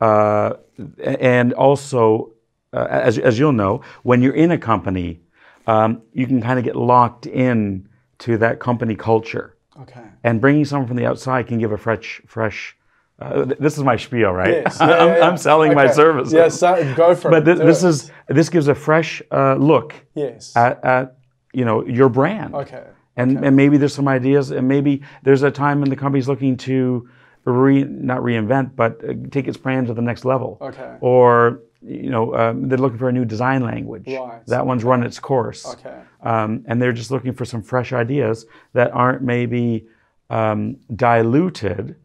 uh, and also, uh, as, as you'll know, when you're in a company, um, you can kind of get locked in to that company culture. okay. And bringing someone from the outside can give a fresh, fresh. Uh, th- this is my spiel, right? Yes, yeah, I'm, yeah, yeah. I'm selling my Okay. services. Yes, so- go for But it. this, do this it. is this gives a fresh uh, look yes. at, at you know your brand. okay. And, and maybe there's some ideas, and maybe there's a time when the company's looking to re, not reinvent, but uh, take its brand to the next level. Okay. Or you know, um, they're looking for a new design language. Right. That one's run its course. Okay. Um, and they're just looking for some fresh ideas that aren't maybe um, diluted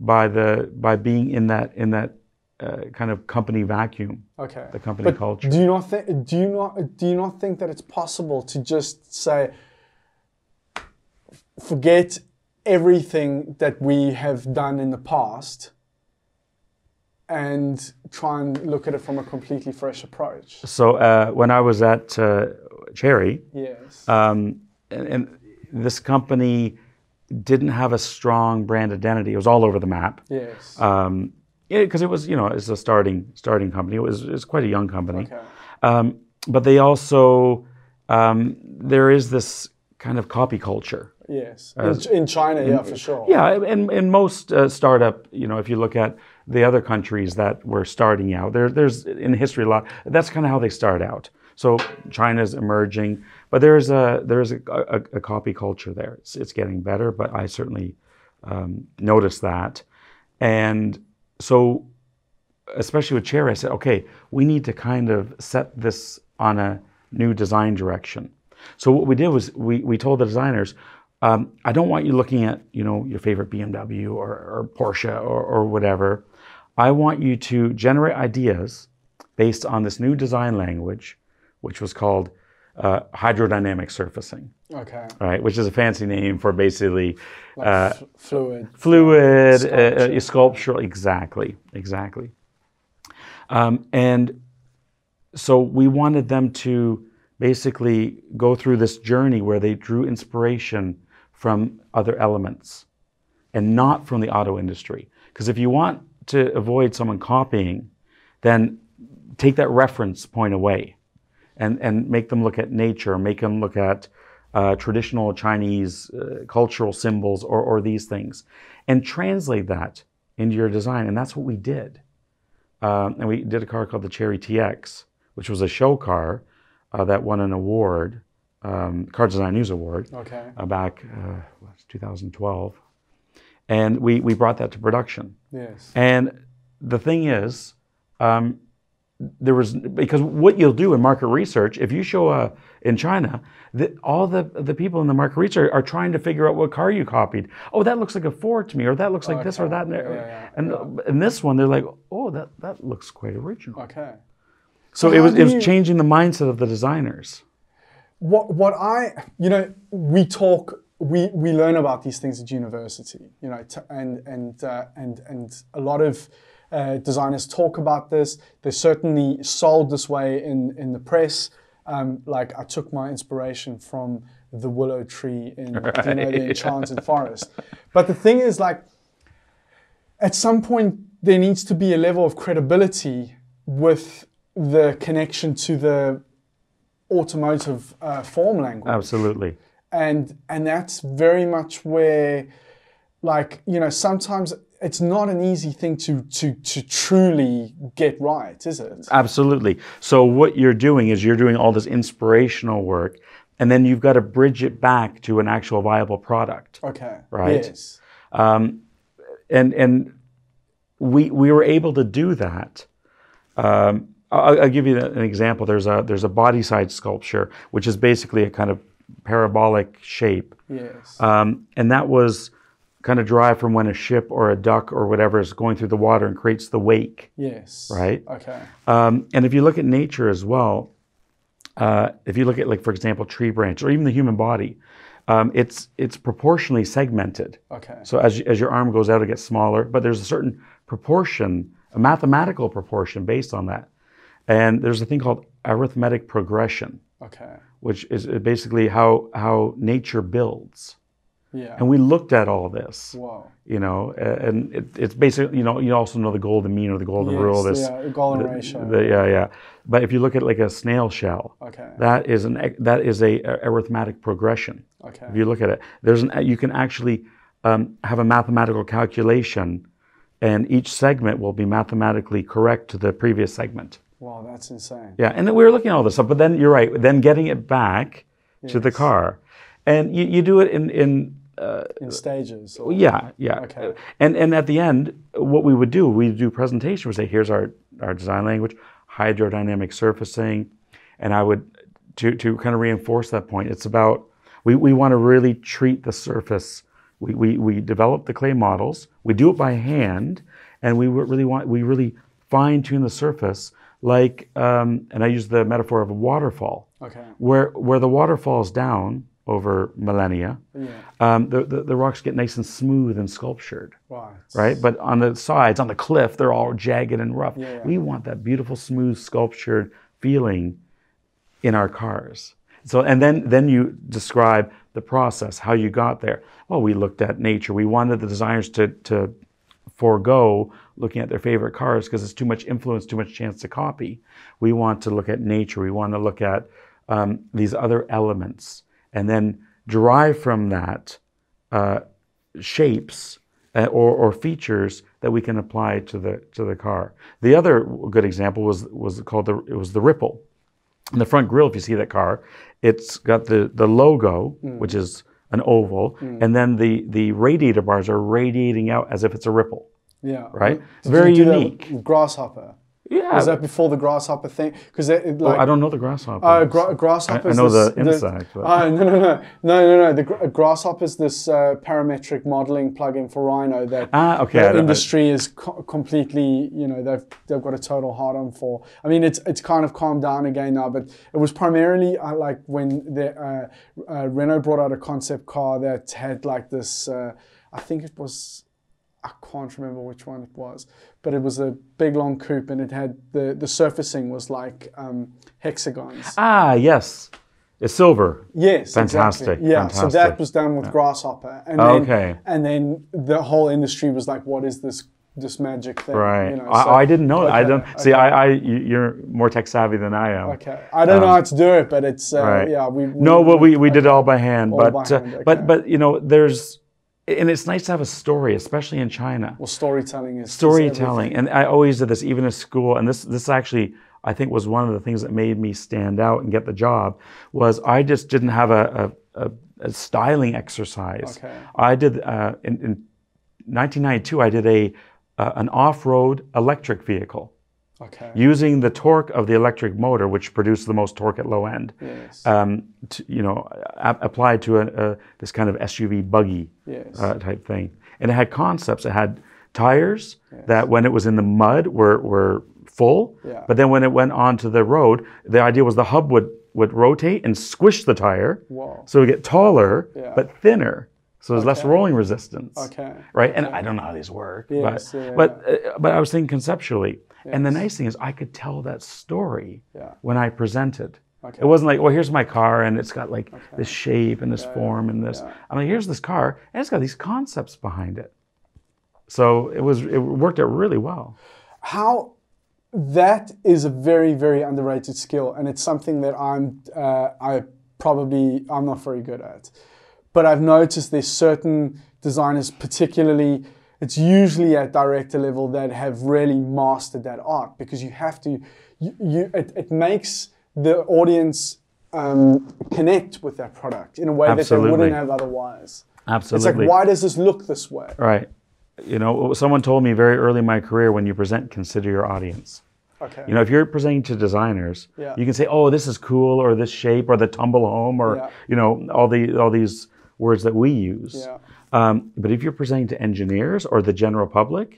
by the by being in that in that uh, kind of company vacuum. Okay. The company But culture. Do you not think? Do you not? Do you not think that it's possible to just say, forget everything that we have done in the past, and try and look at it from a completely fresh approach? So uh, when I was at uh, Chery, Yes. um, and, and this company didn't have a strong brand identity. It was all over the map. yes. Um, because it was, you know, it's a starting starting company. It was, it was quite a young company. okay. Um, but they also um, there is this kind of copy culture. Yes. In, in China, yeah, for sure. Yeah, and in most uh, startup, you know, if you look at the other countries that were starting out, there, there's in history a lot. That's kind of how they start out. So China's emerging, but there's a there's a, a, a copy culture there. It's, it's getting better, but I certainly um, noticed that, and so especially with Chery, I said, okay, we need to kind of set this on a new design direction. So what we did was we, we told the designers, um, I don't want you looking at you know your favorite BMW or, or Porsche or, or whatever. I want you to generate ideas based on this new design language, which was called uh, hydrodynamic surfacing, Okay. right? Which is a fancy name for basically Like uh, fluid. fluid, uh, Sculpture. uh, sculptural, exactly, exactly. Um, and so we wanted them to basically go through this journey where they drew inspiration from other elements and not from the auto industry. Because if you want to avoid someone copying, then take that reference point away and, and make them look at nature, make them look at uh, traditional Chinese uh, cultural symbols or, or these things, and translate that into your design. And that's what we did. Um, and we did a car called the Chery TX, which was a show car uh, that won an award, um, Car Design News Award, Okay. uh, back uh, 2012. And we, we brought that to production. Yes. And the thing is, um, there was because what you'll do in market research, if you show a in China, the, all the the people in the market research are trying to figure out what car you copied. Oh, that looks like a Ford to me, or that looks like this or that. And, Yeah, yeah, and in this one, they're like, oh, that that looks quite original. Okay. So So it was it was changing the mindset of the designers. What what I you know we talk we we learn about these things at university you know and and uh, and and a lot of uh, designers talk about this. They're certainly sold this way in in the press. Um, like I took my inspiration from the willow tree in you know, the enchanted forest. But the thing is like at some point there needs to be a level of credibility with the connection to the automotive uh, form language Absolutely. and and that's very much where like you know sometimes it's not an easy thing to to to truly get right is it Absolutely. So what you're doing is you're doing all this inspirational work, and then you've got to bridge it back to an actual viable product. okay Right. yes Um, and and we we were able to do that. Um, I'll, I'll give you an example. There's a there's a body side sculpture, which is basically a kind of parabolic shape, yes um, and that was kind of derived from when a ship or a duck or whatever is going through the water and creates the wake. yes Right. okay Um, and if you look at nature as well, uh, if you look at like for example tree branch or even the human body, um, it's it's proportionally segmented. okay So as, as your arm goes out, it gets smaller, but there's a certain proportion, a mathematical proportion based on that. And there's a thing called arithmetic progression, okay which is basically how how nature builds. yeah And we looked at all this, wow you know, and it, it's basically, you know, you also know the golden mean or the golden rule. yes, This, yeah, golden the- ratio the- yeah, yeah. But if you look at like a snail shell, okay that is an that is a, a arithmetic progression. okay If you look at it, there's an you can actually um, have a mathematical calculation, and each segment will be mathematically correct to the previous segment. Wow that's insane Yeah, and then we were looking at all this stuff, but then you're right. Then getting it back to the car, and you, you do it in in uh, in stages or- yeah, yeah. Okay. And and at the end, what we would do, we do presentation. We say, here's our our design language, hydrodynamic surfacing, and I would to to kind of reinforce that point. It's about we, we want to really treat the surface. We, we we develop the clay models. We do it by hand, and we would really want we really fine tune the surface like um, and I use the metaphor of a waterfall okay where where the water falls down over millennia yeah um, the, the, the rocks get nice and smooth and sculptured, right right? But on the sides, on the cliff, they're all jagged and rough. Yeah, yeah. We want that beautiful, smooth, sculptured feeling in our cars. So, and then then you describe the process, how you got there. Well, we looked at nature. We wanted the designers to to forego looking at their favorite cars because it's too much influence, too much chance to copy. We want to look at nature. We want to look at um, these other elements, and then derive from that uh, shapes uh, or, or features that we can apply to the to the car. The other good example was was called the it was the ripple. In the front grille, if you see that car, it's got the the logo, which is an oval, and then the the radiator bars are radiating out as if it's a ripple. Yeah Right. Did Very you do that unique. grasshopper Yeah. was that before the grasshopper thing because Oh, I don't know the grasshopper. Uh, gra- grasshopper. I- I know this, the insect, but- Oh no no no no no no! The gra- grasshopper is this uh, parametric modeling plugin for Rhino that ah, okay. The industry is co- completely you know they've they've got a total hard on for. I mean it's it's kind of calmed down again now, but it was primarily uh, like when the uh, uh, Renault brought out a concept car that had like this. Uh, I think it was. I can't remember which one it was, but it was a big long coupe, and it had the the surfacing was like um, hexagons. ah, yes. It's silver. Yes, Fantastic, Exactly. Yeah, so that was done with Grasshopper, and then, Okay. and then the whole industry was like, "What is this this magic thing. Right. You know, I, so- I didn't know. that. I don't see. I, I, you- you're more tech savvy than I am. Okay, I don't know how to do it, but it's uh, Um, Right. yeah. We, we No, but we, we did it all by hand. All but by hand, okay. but but you know, there's and it's nice to have a story, especially in China. well, storytelling is is Storytelling, everything. and I always did this even at school. And this this actually I think was one of the things that made me stand out and get the job was I just didn't have a a, a, a styling exercise. Okay. I did uh, in, in 1992. I did a uh, an off-road electric vehicle Okay. using the torque of the electric motor, which produced the most torque at low end yes. um, to, you know, applied to a, a, this kind of SUV buggy yes. uh, type thing. And it had concepts. It had tires that, when it was in the mud, were, were full. Yeah. But then when it went onto the road, the idea was the hub would, would rotate and squish the tire. Wow. So it would get taller, Yeah. but thinner. So there's less rolling resistance. Okay. Right. And I don't know how these work. Yes, but yeah, but, uh, but I was thinking conceptually. And the nice thing is I could tell that story Yeah. when I presented. Okay. It wasn't like, well, here's my car and it's got like this shape and this form and this. yeah. I'm like, here's this car and it's got these concepts behind it. So it was it worked out really well. how that is a very very underrated skill and it's something that i'm uh, i probably i'm not very good at but i've noticed there's certain designers particularly it's usually at director level that have really mastered that art because you have to you, you it, it makes the audience um, connect with that product in a way that they wouldn't have otherwise Absolutely. it's Absolutely. like why does this look this way Right. You know, someone told me very early in my career when you present, consider your audience. okay You know, if you're presenting to designers, Yeah. you can say, "Oh, this is cool," or "this shape," or "the tumble home," or Yeah. you know, all the all these words that we use. Yeah. Um, but if you're presenting to engineers or the general public,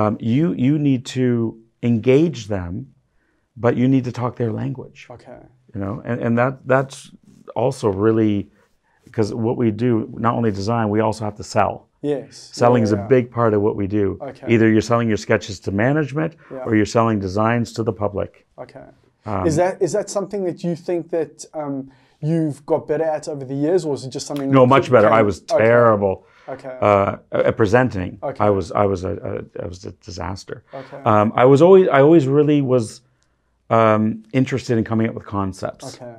um, you you need to engage them, but you need to talk their language. okay You know, and and that that's also really because what we do not only design, we also have to sell. yes Selling is Yeah, a yeah. big part of what we do. Okay. Either you're selling your sketches to management Yeah. or you're selling designs to the public. Okay. Um, is that is that something that you think that um, you've got better at over the years, or is it just something? No, much better. I came- was okay, terrible Okay. uh, at presenting. Okay. I was I was a, a I was a disaster. Okay. Um, I was always I always really was um, interested in coming up with concepts. okay.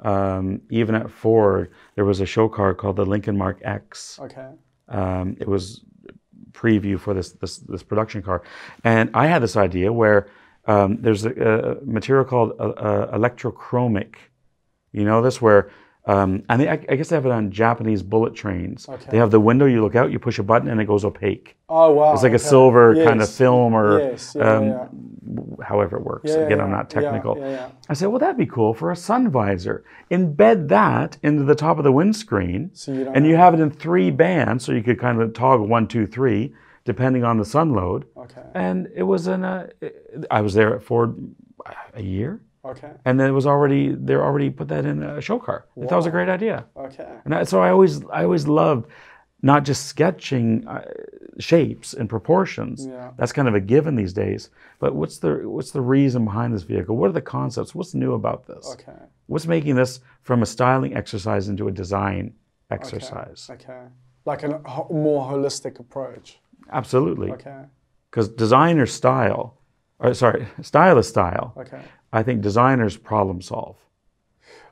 Um, even at Ford, there was a show car called the Lincoln Mark X. Okay. um, it was preview for this, this this production car, and I had this idea where um, there's a, a material called uh, uh, electrochromic. You know this where. Um, and they, I, I guess they have it on Japanese bullet trains. Okay. They have the window. You look out, you push a button, and it goes opaque. Oh wow. It's like a okay. silver kind of film, or Yes. Yeah. um, yeah, however it works. yeah. Again, I'm not technical. I said, well, that'd be cool for a sun visor. Embed that into the top of the windscreen, So you and you have it in three bands, so you could kind of toggle one, two, three, depending on the sun load. okay. And it was in a, I was there at Ford a year, Okay. and then it was already they're already put that in a show car. I thought it was a great idea, Okay. and I, so I always I always loved not just sketching uh, shapes and proportions. Yeah. That's kind of a given these days. But what's the what's the reason behind this vehicle? What are the concepts? What's new about this? Okay. What's making this from a styling exercise into a design exercise? Okay. Like a ho- more holistic approach. Absolutely. Okay. Because designer style, or sorry, stylist style. Okay. I think designers problem solve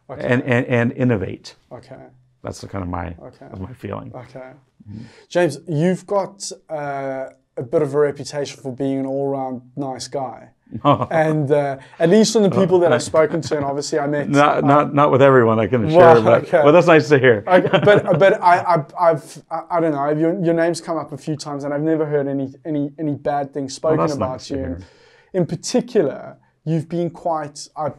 Okay. and, and, and innovate. okay. That's the kind of my Okay. of my feeling. Okay. Mm-hmm. James, you've got uh, a bit of a reputation for being an all-round nice guy. and uh, at least from the people that I've spoken to, and obviously I met. Not not not with everyone, I can assure. Well, but, okay. but that's nice to hear. Okay, but but I, I I've I, I don't know your, your name's come up a few times and I've never heard any any any bad things spoken that's about nice you. in particular, you've been quite. I,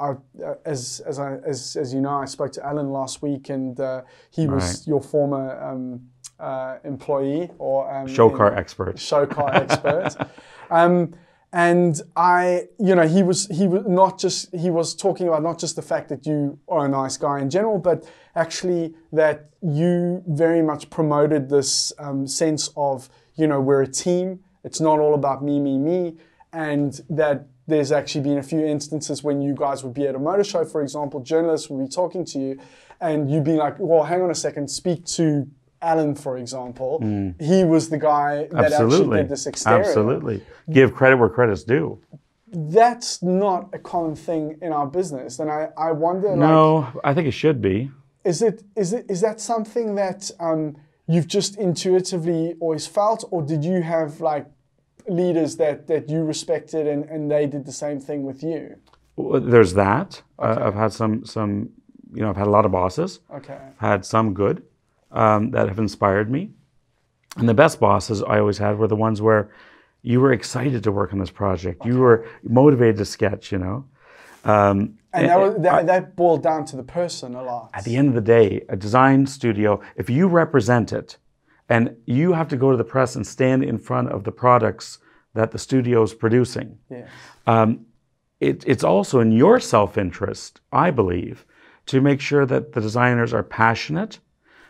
I, uh, as as I as as you know, I spoke to Alan last week and uh, he was Right. your former um, uh, employee or um, Show in- car expert. show car expert. um, and I, you know, he was he was not just he was talking about not just the fact that you are a nice guy in general, but actually that you very much promoted this um, sense of you know we're a team. It's not all about me, me, me, and that there's actually been a few instances when you guys would be at a motor show, for example, journalists would be talking to you, and you'd be like, well, hang on a second, speak to Alan, for example, he was the guy that actually Absolutely. did this exterior. Absolutely. Give credit where credit's due. That's not a common thing in our business, and I, I wonder like No, I think it should be. is it is it is that something that um, you've just intuitively always felt, or did you have like leaders that that you respected and, and they did the same thing with you? Well, There's that. Okay. Uh, I've had some, some, you know, I've had a lot of bosses. Okay. had some good um, that have inspired me. And the best bosses I always had were the ones where you were excited to work on this project. You were motivated to sketch, you know. Um, And that, was, that, that boiled down to the person a lot. at the end of the day, a design studio, if you represent it and you have to go to the press and stand in front of the products that the studio is producing, Yes. Um, it, it's also in your self interest, I believe, to make sure that the designers are passionate,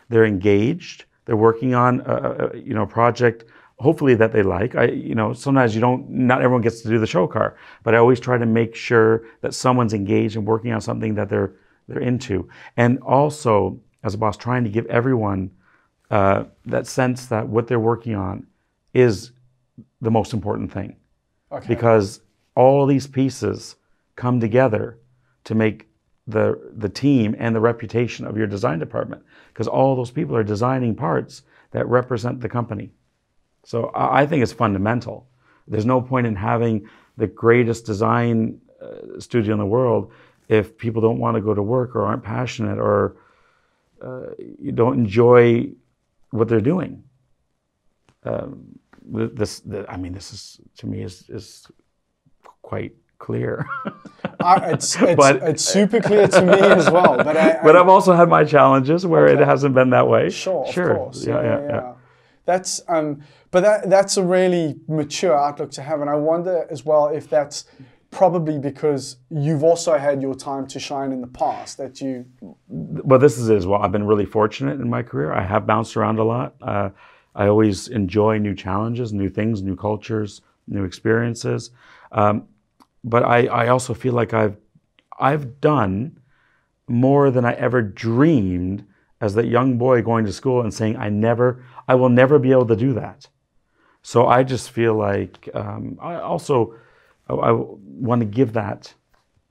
they're engaged, they're working on a, a you know project, hopefully that they like. I you know sometimes you don't, not everyone gets to do the show car, but I always try to make sure that someone's engaged and working on something that they're they're into, and also as a boss, trying to give everyone uh, that sense that what they're working on is the most important thing. Okay. because all these pieces come together to make the the team and the reputation of your design department. Because all those people are designing parts that represent the company. So i think it's fundamental. There's no point in having the greatest design uh, studio in the world if people don't want to go to work or aren't passionate or uh, you don't enjoy what they're doing um, this, th- I mean, this is to me is is quite clear. I, it's it's, But- it's super clear to me as well. But I, but I, I've also had my challenges where it hasn't been that way. Sure, sure, of course. yeah, yeah, yeah. That's um, but that that's a really mature outlook to have, and I wonder as well if that's probably because you've also had your time to shine in the past. That you, Well, this is it as well. I've been really fortunate in my career. I have bounced around a lot. Uh, I always enjoy new challenges, new things, new cultures, new experiences. Um, but I, I also feel like I've I've done more than I ever dreamed as that young boy going to school and saying I never I will never be able to do that. So I just feel like um, I also I, I want to give that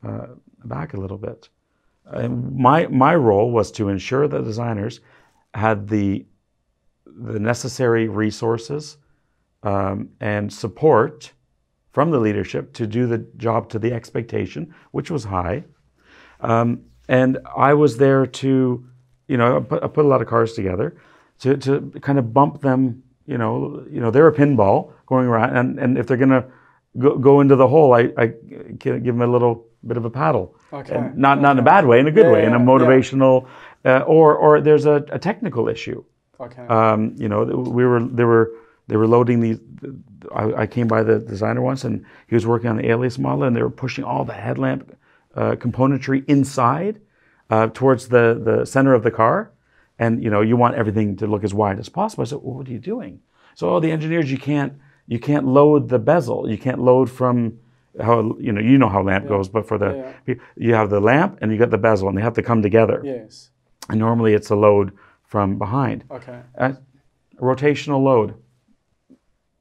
uh, back a little bit. My my role was to ensure that designers had the the necessary resources um, and support from the leadership to do the job to the expectation, which was high. Um, and I was there to, you know, I put, I put a lot of cars together to, to kind of bump them. You know, you know, they're a pinball going around, and, and if they're gonna go, go into the hole, I, I give them a little bit of a paddle. Okay, And not not in a bad way, in a good Yeah, way, in a yeah, yeah. motivational, uh, or or there's a, a technical issue. okay, Um, you know, we were they were they were loading these. I, I came by the designer once, and he was working on the Alias model, and they were pushing all the headlamp uh, componentry inside uh, towards the the center of the car, and you know, you want everything to look as wide as possible. I said, well, "What are you doing?" So, oh, the engineers, you can't you can't load the bezel. You can't load from how you know you know how lamp goes, but for the you have the lamp and you got the bezel, and they have to come together. yes, And normally it's a load from behind okay, uh, rotational load.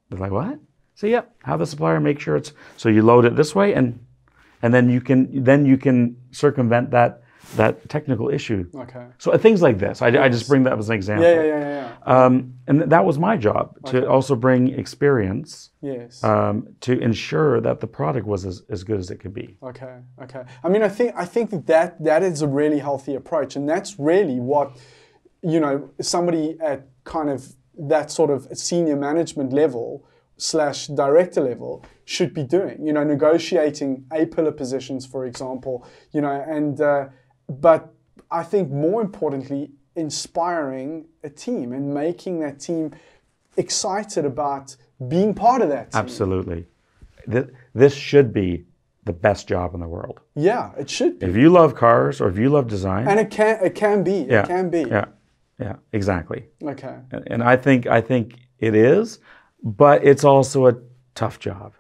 They're like, what? So yeah, have the supplier make sure it's so you load it this way, and and then you can then you can circumvent that that technical issue. okay. So uh, things like this, I, I just bring that as an example. Yeah, yeah, yeah, yeah. Um, and th- that was my job to also bring experience. Yes. um, to ensure that the product was as, as good as it could be. Okay, okay. I mean, I think I think that, that that is a really healthy approach, and that's really what you know somebody at kind of that sort of senior management level slash director level should be doing. You know, negotiating a pillar positions, for example. You know, and uh, but I think more importantly, inspiring a team and making that team excited about being part of that team. Absolutely, this should be the best job in the world. Yeah, it should be. If you love cars or if you love design, And it can it can be. yeah, It can be. Yeah, yeah, exactly. Okay. And, and I think I think it is, but it's also a tough job.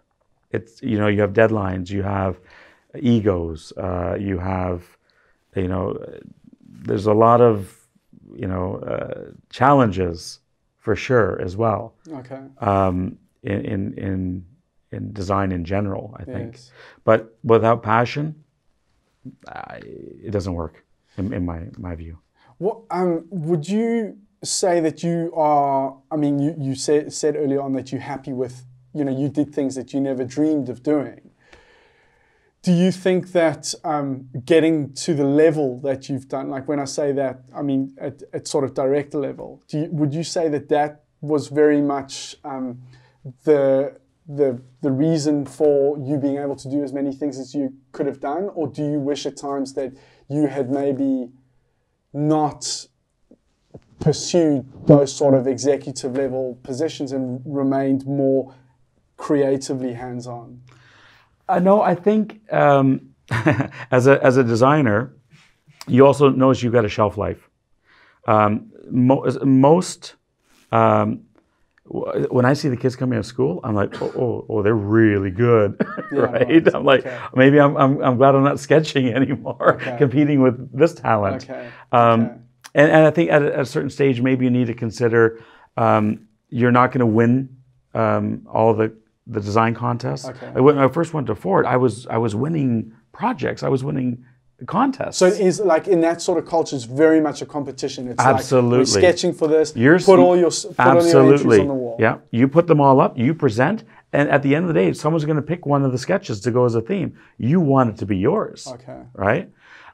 It's you know you have deadlines, you have egos, uh, you have you know there's a lot of you know, uh, challenges for sure as well Okay. um, in, in in in design in general. I think, Yes. but without passion, it doesn't work in, in my my view. What um would you say that you are? I mean, you you said said earlier on that you're happy with you know you did things that you never dreamed of doing. Do you think that um, getting to the level that you've done, like when I say that, I mean at, at sort of director level, you, would you say that that was very much um, the the the reason for you being able to do as many things as you could have done, or do you wish at times that you had maybe not pursued those sort of executive level positions and remained more creatively hands on? Uh, no, I think um, as a as a designer, you also notice you've got a shelf life. Um, mo- most um, when I see the kids coming out of school, I'm like, oh, oh, oh they're really good, right? right. I'm like, Okay. maybe I'm, I'm I'm glad I'm not sketching anymore, Okay. competing with this talent. Okay. Um, and, and I think at a, at a certain stage, maybe you need to consider um, you're not going to win um, all the the design contest. Okay. When I first went to Ford, I was I was winning projects. I was winning contests. So it is like in that sort of culture, it's very much a competition. It's Absolutely. we're sketching for this. You're put all your put all your absolutely, on the wall. yeah. You put them all up. You present, and at the end of the day, someone's going to pick one of the sketches to go as a theme. You want it to be yours. Okay. right?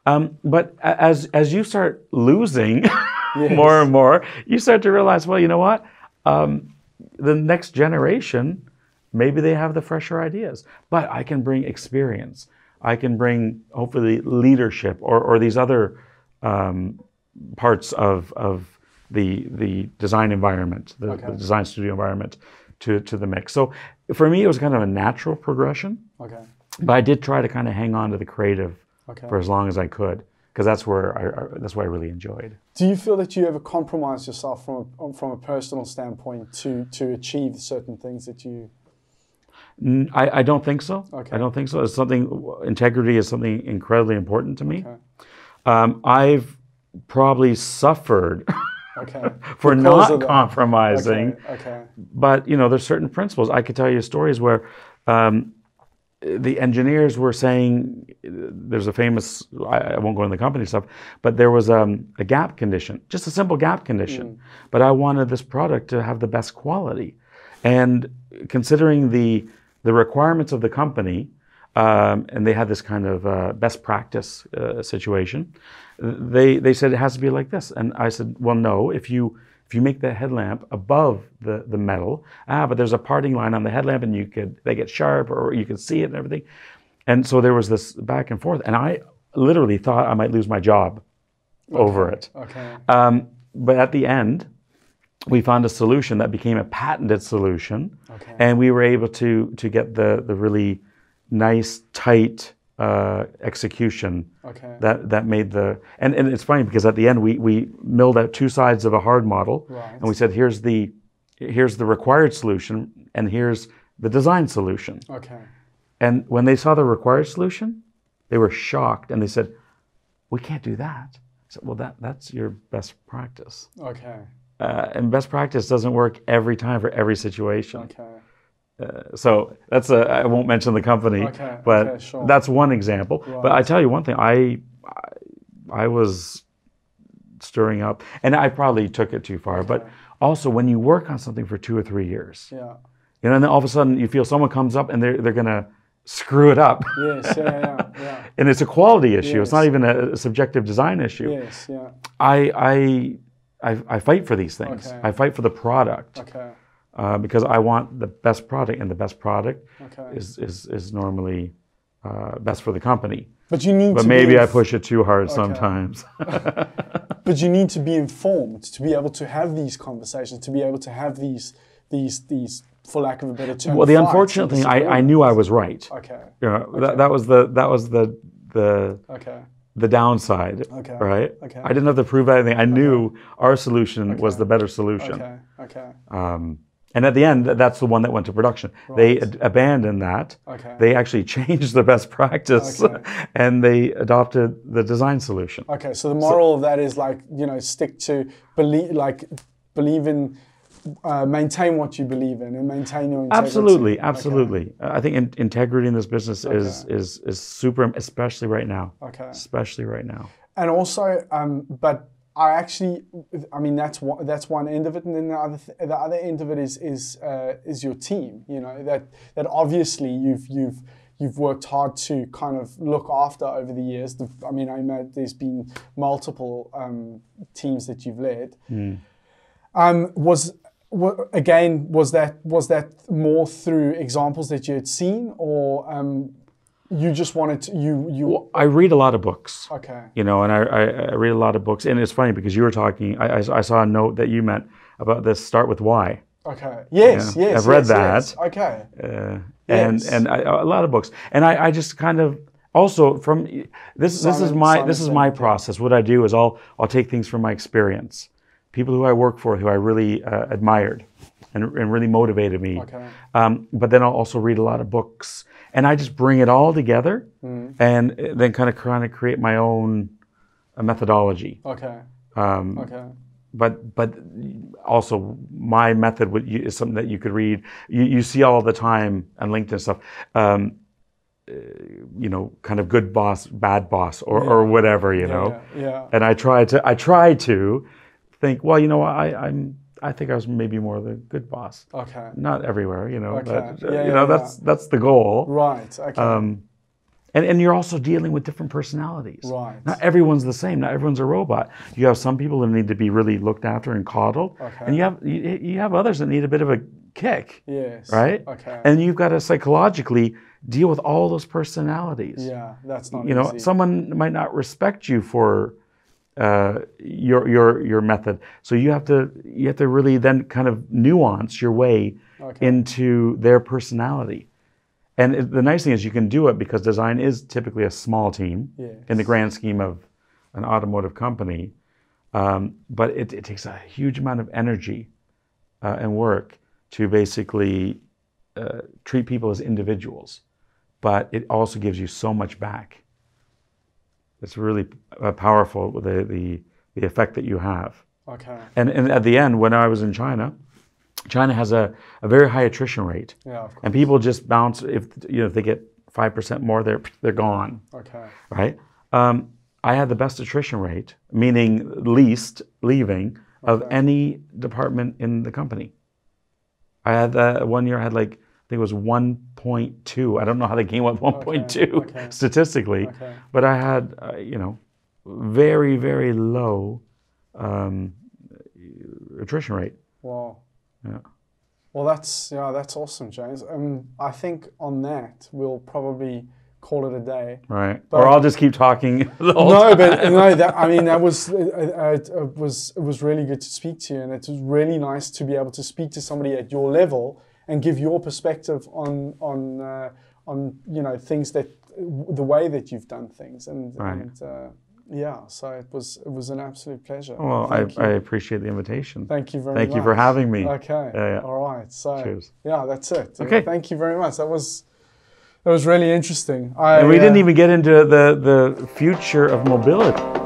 Um, but as as you start losing more and more, you start to realize, well, you know what? Um, the next generation, maybe they have the fresher ideas, but I can bring experience. I can bring hopefully leadership or, or these other um, parts of of the the design environment, the, Okay. the design studio environment, to to the mix. So for me, it was kind of a natural progression. Okay. But I did try to kind of hang on to the creative Okay. for as long as I could because that's where I, I that's what I really enjoyed. Do you feel that you ever compromise yourself from a, from a personal standpoint to to achieve certain things that you? I, I don't think so. Okay. I don't think so. It's something integrity is something incredibly important to me. Okay. Um, I've probably suffered Okay. for Because not compromising. Okay. Okay. but you know there's certain principles i could tell you stories where um, the engineers were saying there's a famous I, I won't go into the company stuff but there was um, a gap condition just a simple gap condition but i wanted this product to have the best quality and considering the the requirements of the company um, and they had this kind of uh, best practice uh, situation. They they said it has to be like this, and I said, well, no. If you if you make the headlamp above the the metal, ah, but there's a parting line on the headlamp, and you could they get sharp, or you can see it and everything. And so there was this back and forth, and I literally thought I might lose my job over it. Okay. Um, but at the end, we found a solution that became a patented solution, Okay. and we were able to to get the the really nice tight uh, execution Okay. that that made the and, and it's funny because at the end we we milled out two sides of a hard model Right. and we said here's the here's the required solution and here's the design solution Okay. and when they saw the required solution they were shocked and they said we can't do that I said well that that's your best practice Okay. Uh, and best practice doesn't work every time for every situation Okay. so that's a I won't mention the company, Okay, but okay, sure. that's one example. But I tell you one thing, I, I I was stirring up, and I probably took it too far. But also, when you work on something for two or three years, Yeah. you know, and then all of a sudden you feel someone comes up and they're they're gonna screw it up, Yes. Yeah. Yeah. Yeah. and it's a quality issue. It's not even a, a subjective design issue. yes. Yeah. I, I I I fight for these things. Okay. I fight for the product Okay. uh, because I want the best product, and the best product Okay. is is, is normally uh, best for the company. But you need But maybe be I push it too hard sometimes. But you need to be informed to be able to have these conversations, to be able to have these these these, for lack of a better term. well, the unfortunate thing, I, I knew I was right. Okay. You know, that, that was the that was the the Okay. The downside. Okay. Right. Okay. I didn't have to prove anything. I knew our solution was the better solution. Okay. Okay. Um, And at the end, that's the one that went to production. They ad- abandoned that. Okay. They actually changed the best practice Okay. and they adopted the design solution. Okay, so the moral of that is like you know stick to believe like believe in uh, maintain what you believe in and maintain your integrity. Absolutely, Okay, absolutely. I think in, integrity in this business is, Okay. is is super, especially right now. Okay. Especially right now. And also, um, but I actually, I mean that's one that's one end of it, and then the other th- the other end of it is is uh, is your team. You know that that obviously you've you've you've worked hard to kind of look after over the years. The, I mean, I know there's been multiple um, teams that you've led. Um, was wa- again was that was that more through examples that you had seen, or um, you just wanted to you you I read a lot of books. okay you know, and I, I, I read a lot of books. And it's funny because you were talking, I, I, I saw a note that you meant about this start with why. okay yes Yeah, yes I've read yes, that. yes. okay Uh, and Yes. and I, a lot of books. And I, I just kind of also from this this is my Simon this is my process. What I do is I'll I'll take things from my experience, people who I work for who I really uh, admired and, and really motivated me. Okay. Um, but then I'll also read a lot of books, and I just bring it all together, Mm. and then kind of kind of create my own uh, methodology. okay Um, okay but but also my method would, is something that you could read. You, you see all the time on LinkedIn stuff. Um, uh, you know, kind of good boss, bad boss, or, or whatever. You know, yeah yeah and I try to I try to think. Well, you know, I I'm I think I was maybe more the good boss. okay Not everywhere, you know. Okay. But, uh, Yeah, you yeah, know, yeah. that's that's the goal. right okay Um, and, and you're also dealing with different personalities. Right. Not everyone's the same. Not everyone's a robot. You have some people that need to be really looked after and coddled, Okay. and you have you, you have others that need a bit of a kick, yes right? okay And you've got to psychologically deal with all those personalities. yeah that's not You know, someone might not respect you for uh, your your your method, so you have to you have to really then kind of nuance your way Okay. into their personality. And it, the nice thing is you can do it because design is typically a small team in the grand scheme of an automotive company. Um, but it, it takes a huge amount of energy uh, and work to basically uh, treat people as individuals. But it also gives you so much back. It's really uh, powerful the, the the effect that you have. okay And, and at the end, when I was in China, China has a, a very high attrition rate. yeah of course And people just bounce if you know if they get five percent more, they're they're gone, okay right? Um, I had the best attrition rate, meaning least leaving of Okay. any department in the company. I had uh, one year I had like think it was 1.2. I don't know how they came up with 1.2 okay. statistically, Okay. but I had uh, you know very very low um, attrition rate. Wow. Yeah. Well, that's yeah, that's awesome, James. Um, I think on that we'll probably call it a day. Right. But- or I'll just keep talking the whole No, time. but no, that I mean that was uh, uh, it uh, was it was really good to speak to you, and it was really nice to be able to speak to somebody at your level and give your perspective on on uh, on you know things that the way that you've done things, and, Right. and uh, yeah, so it was it was an absolute pleasure. Well, I, I appreciate the invitation. Thank you very Thank much. Thank you for having me. Okay. Yeah, yeah. All right. So Cheers. yeah, that's it. Okay. Thank you very much. That was that was really interesting. I, And we didn't uh, even get into the, the future of mobility.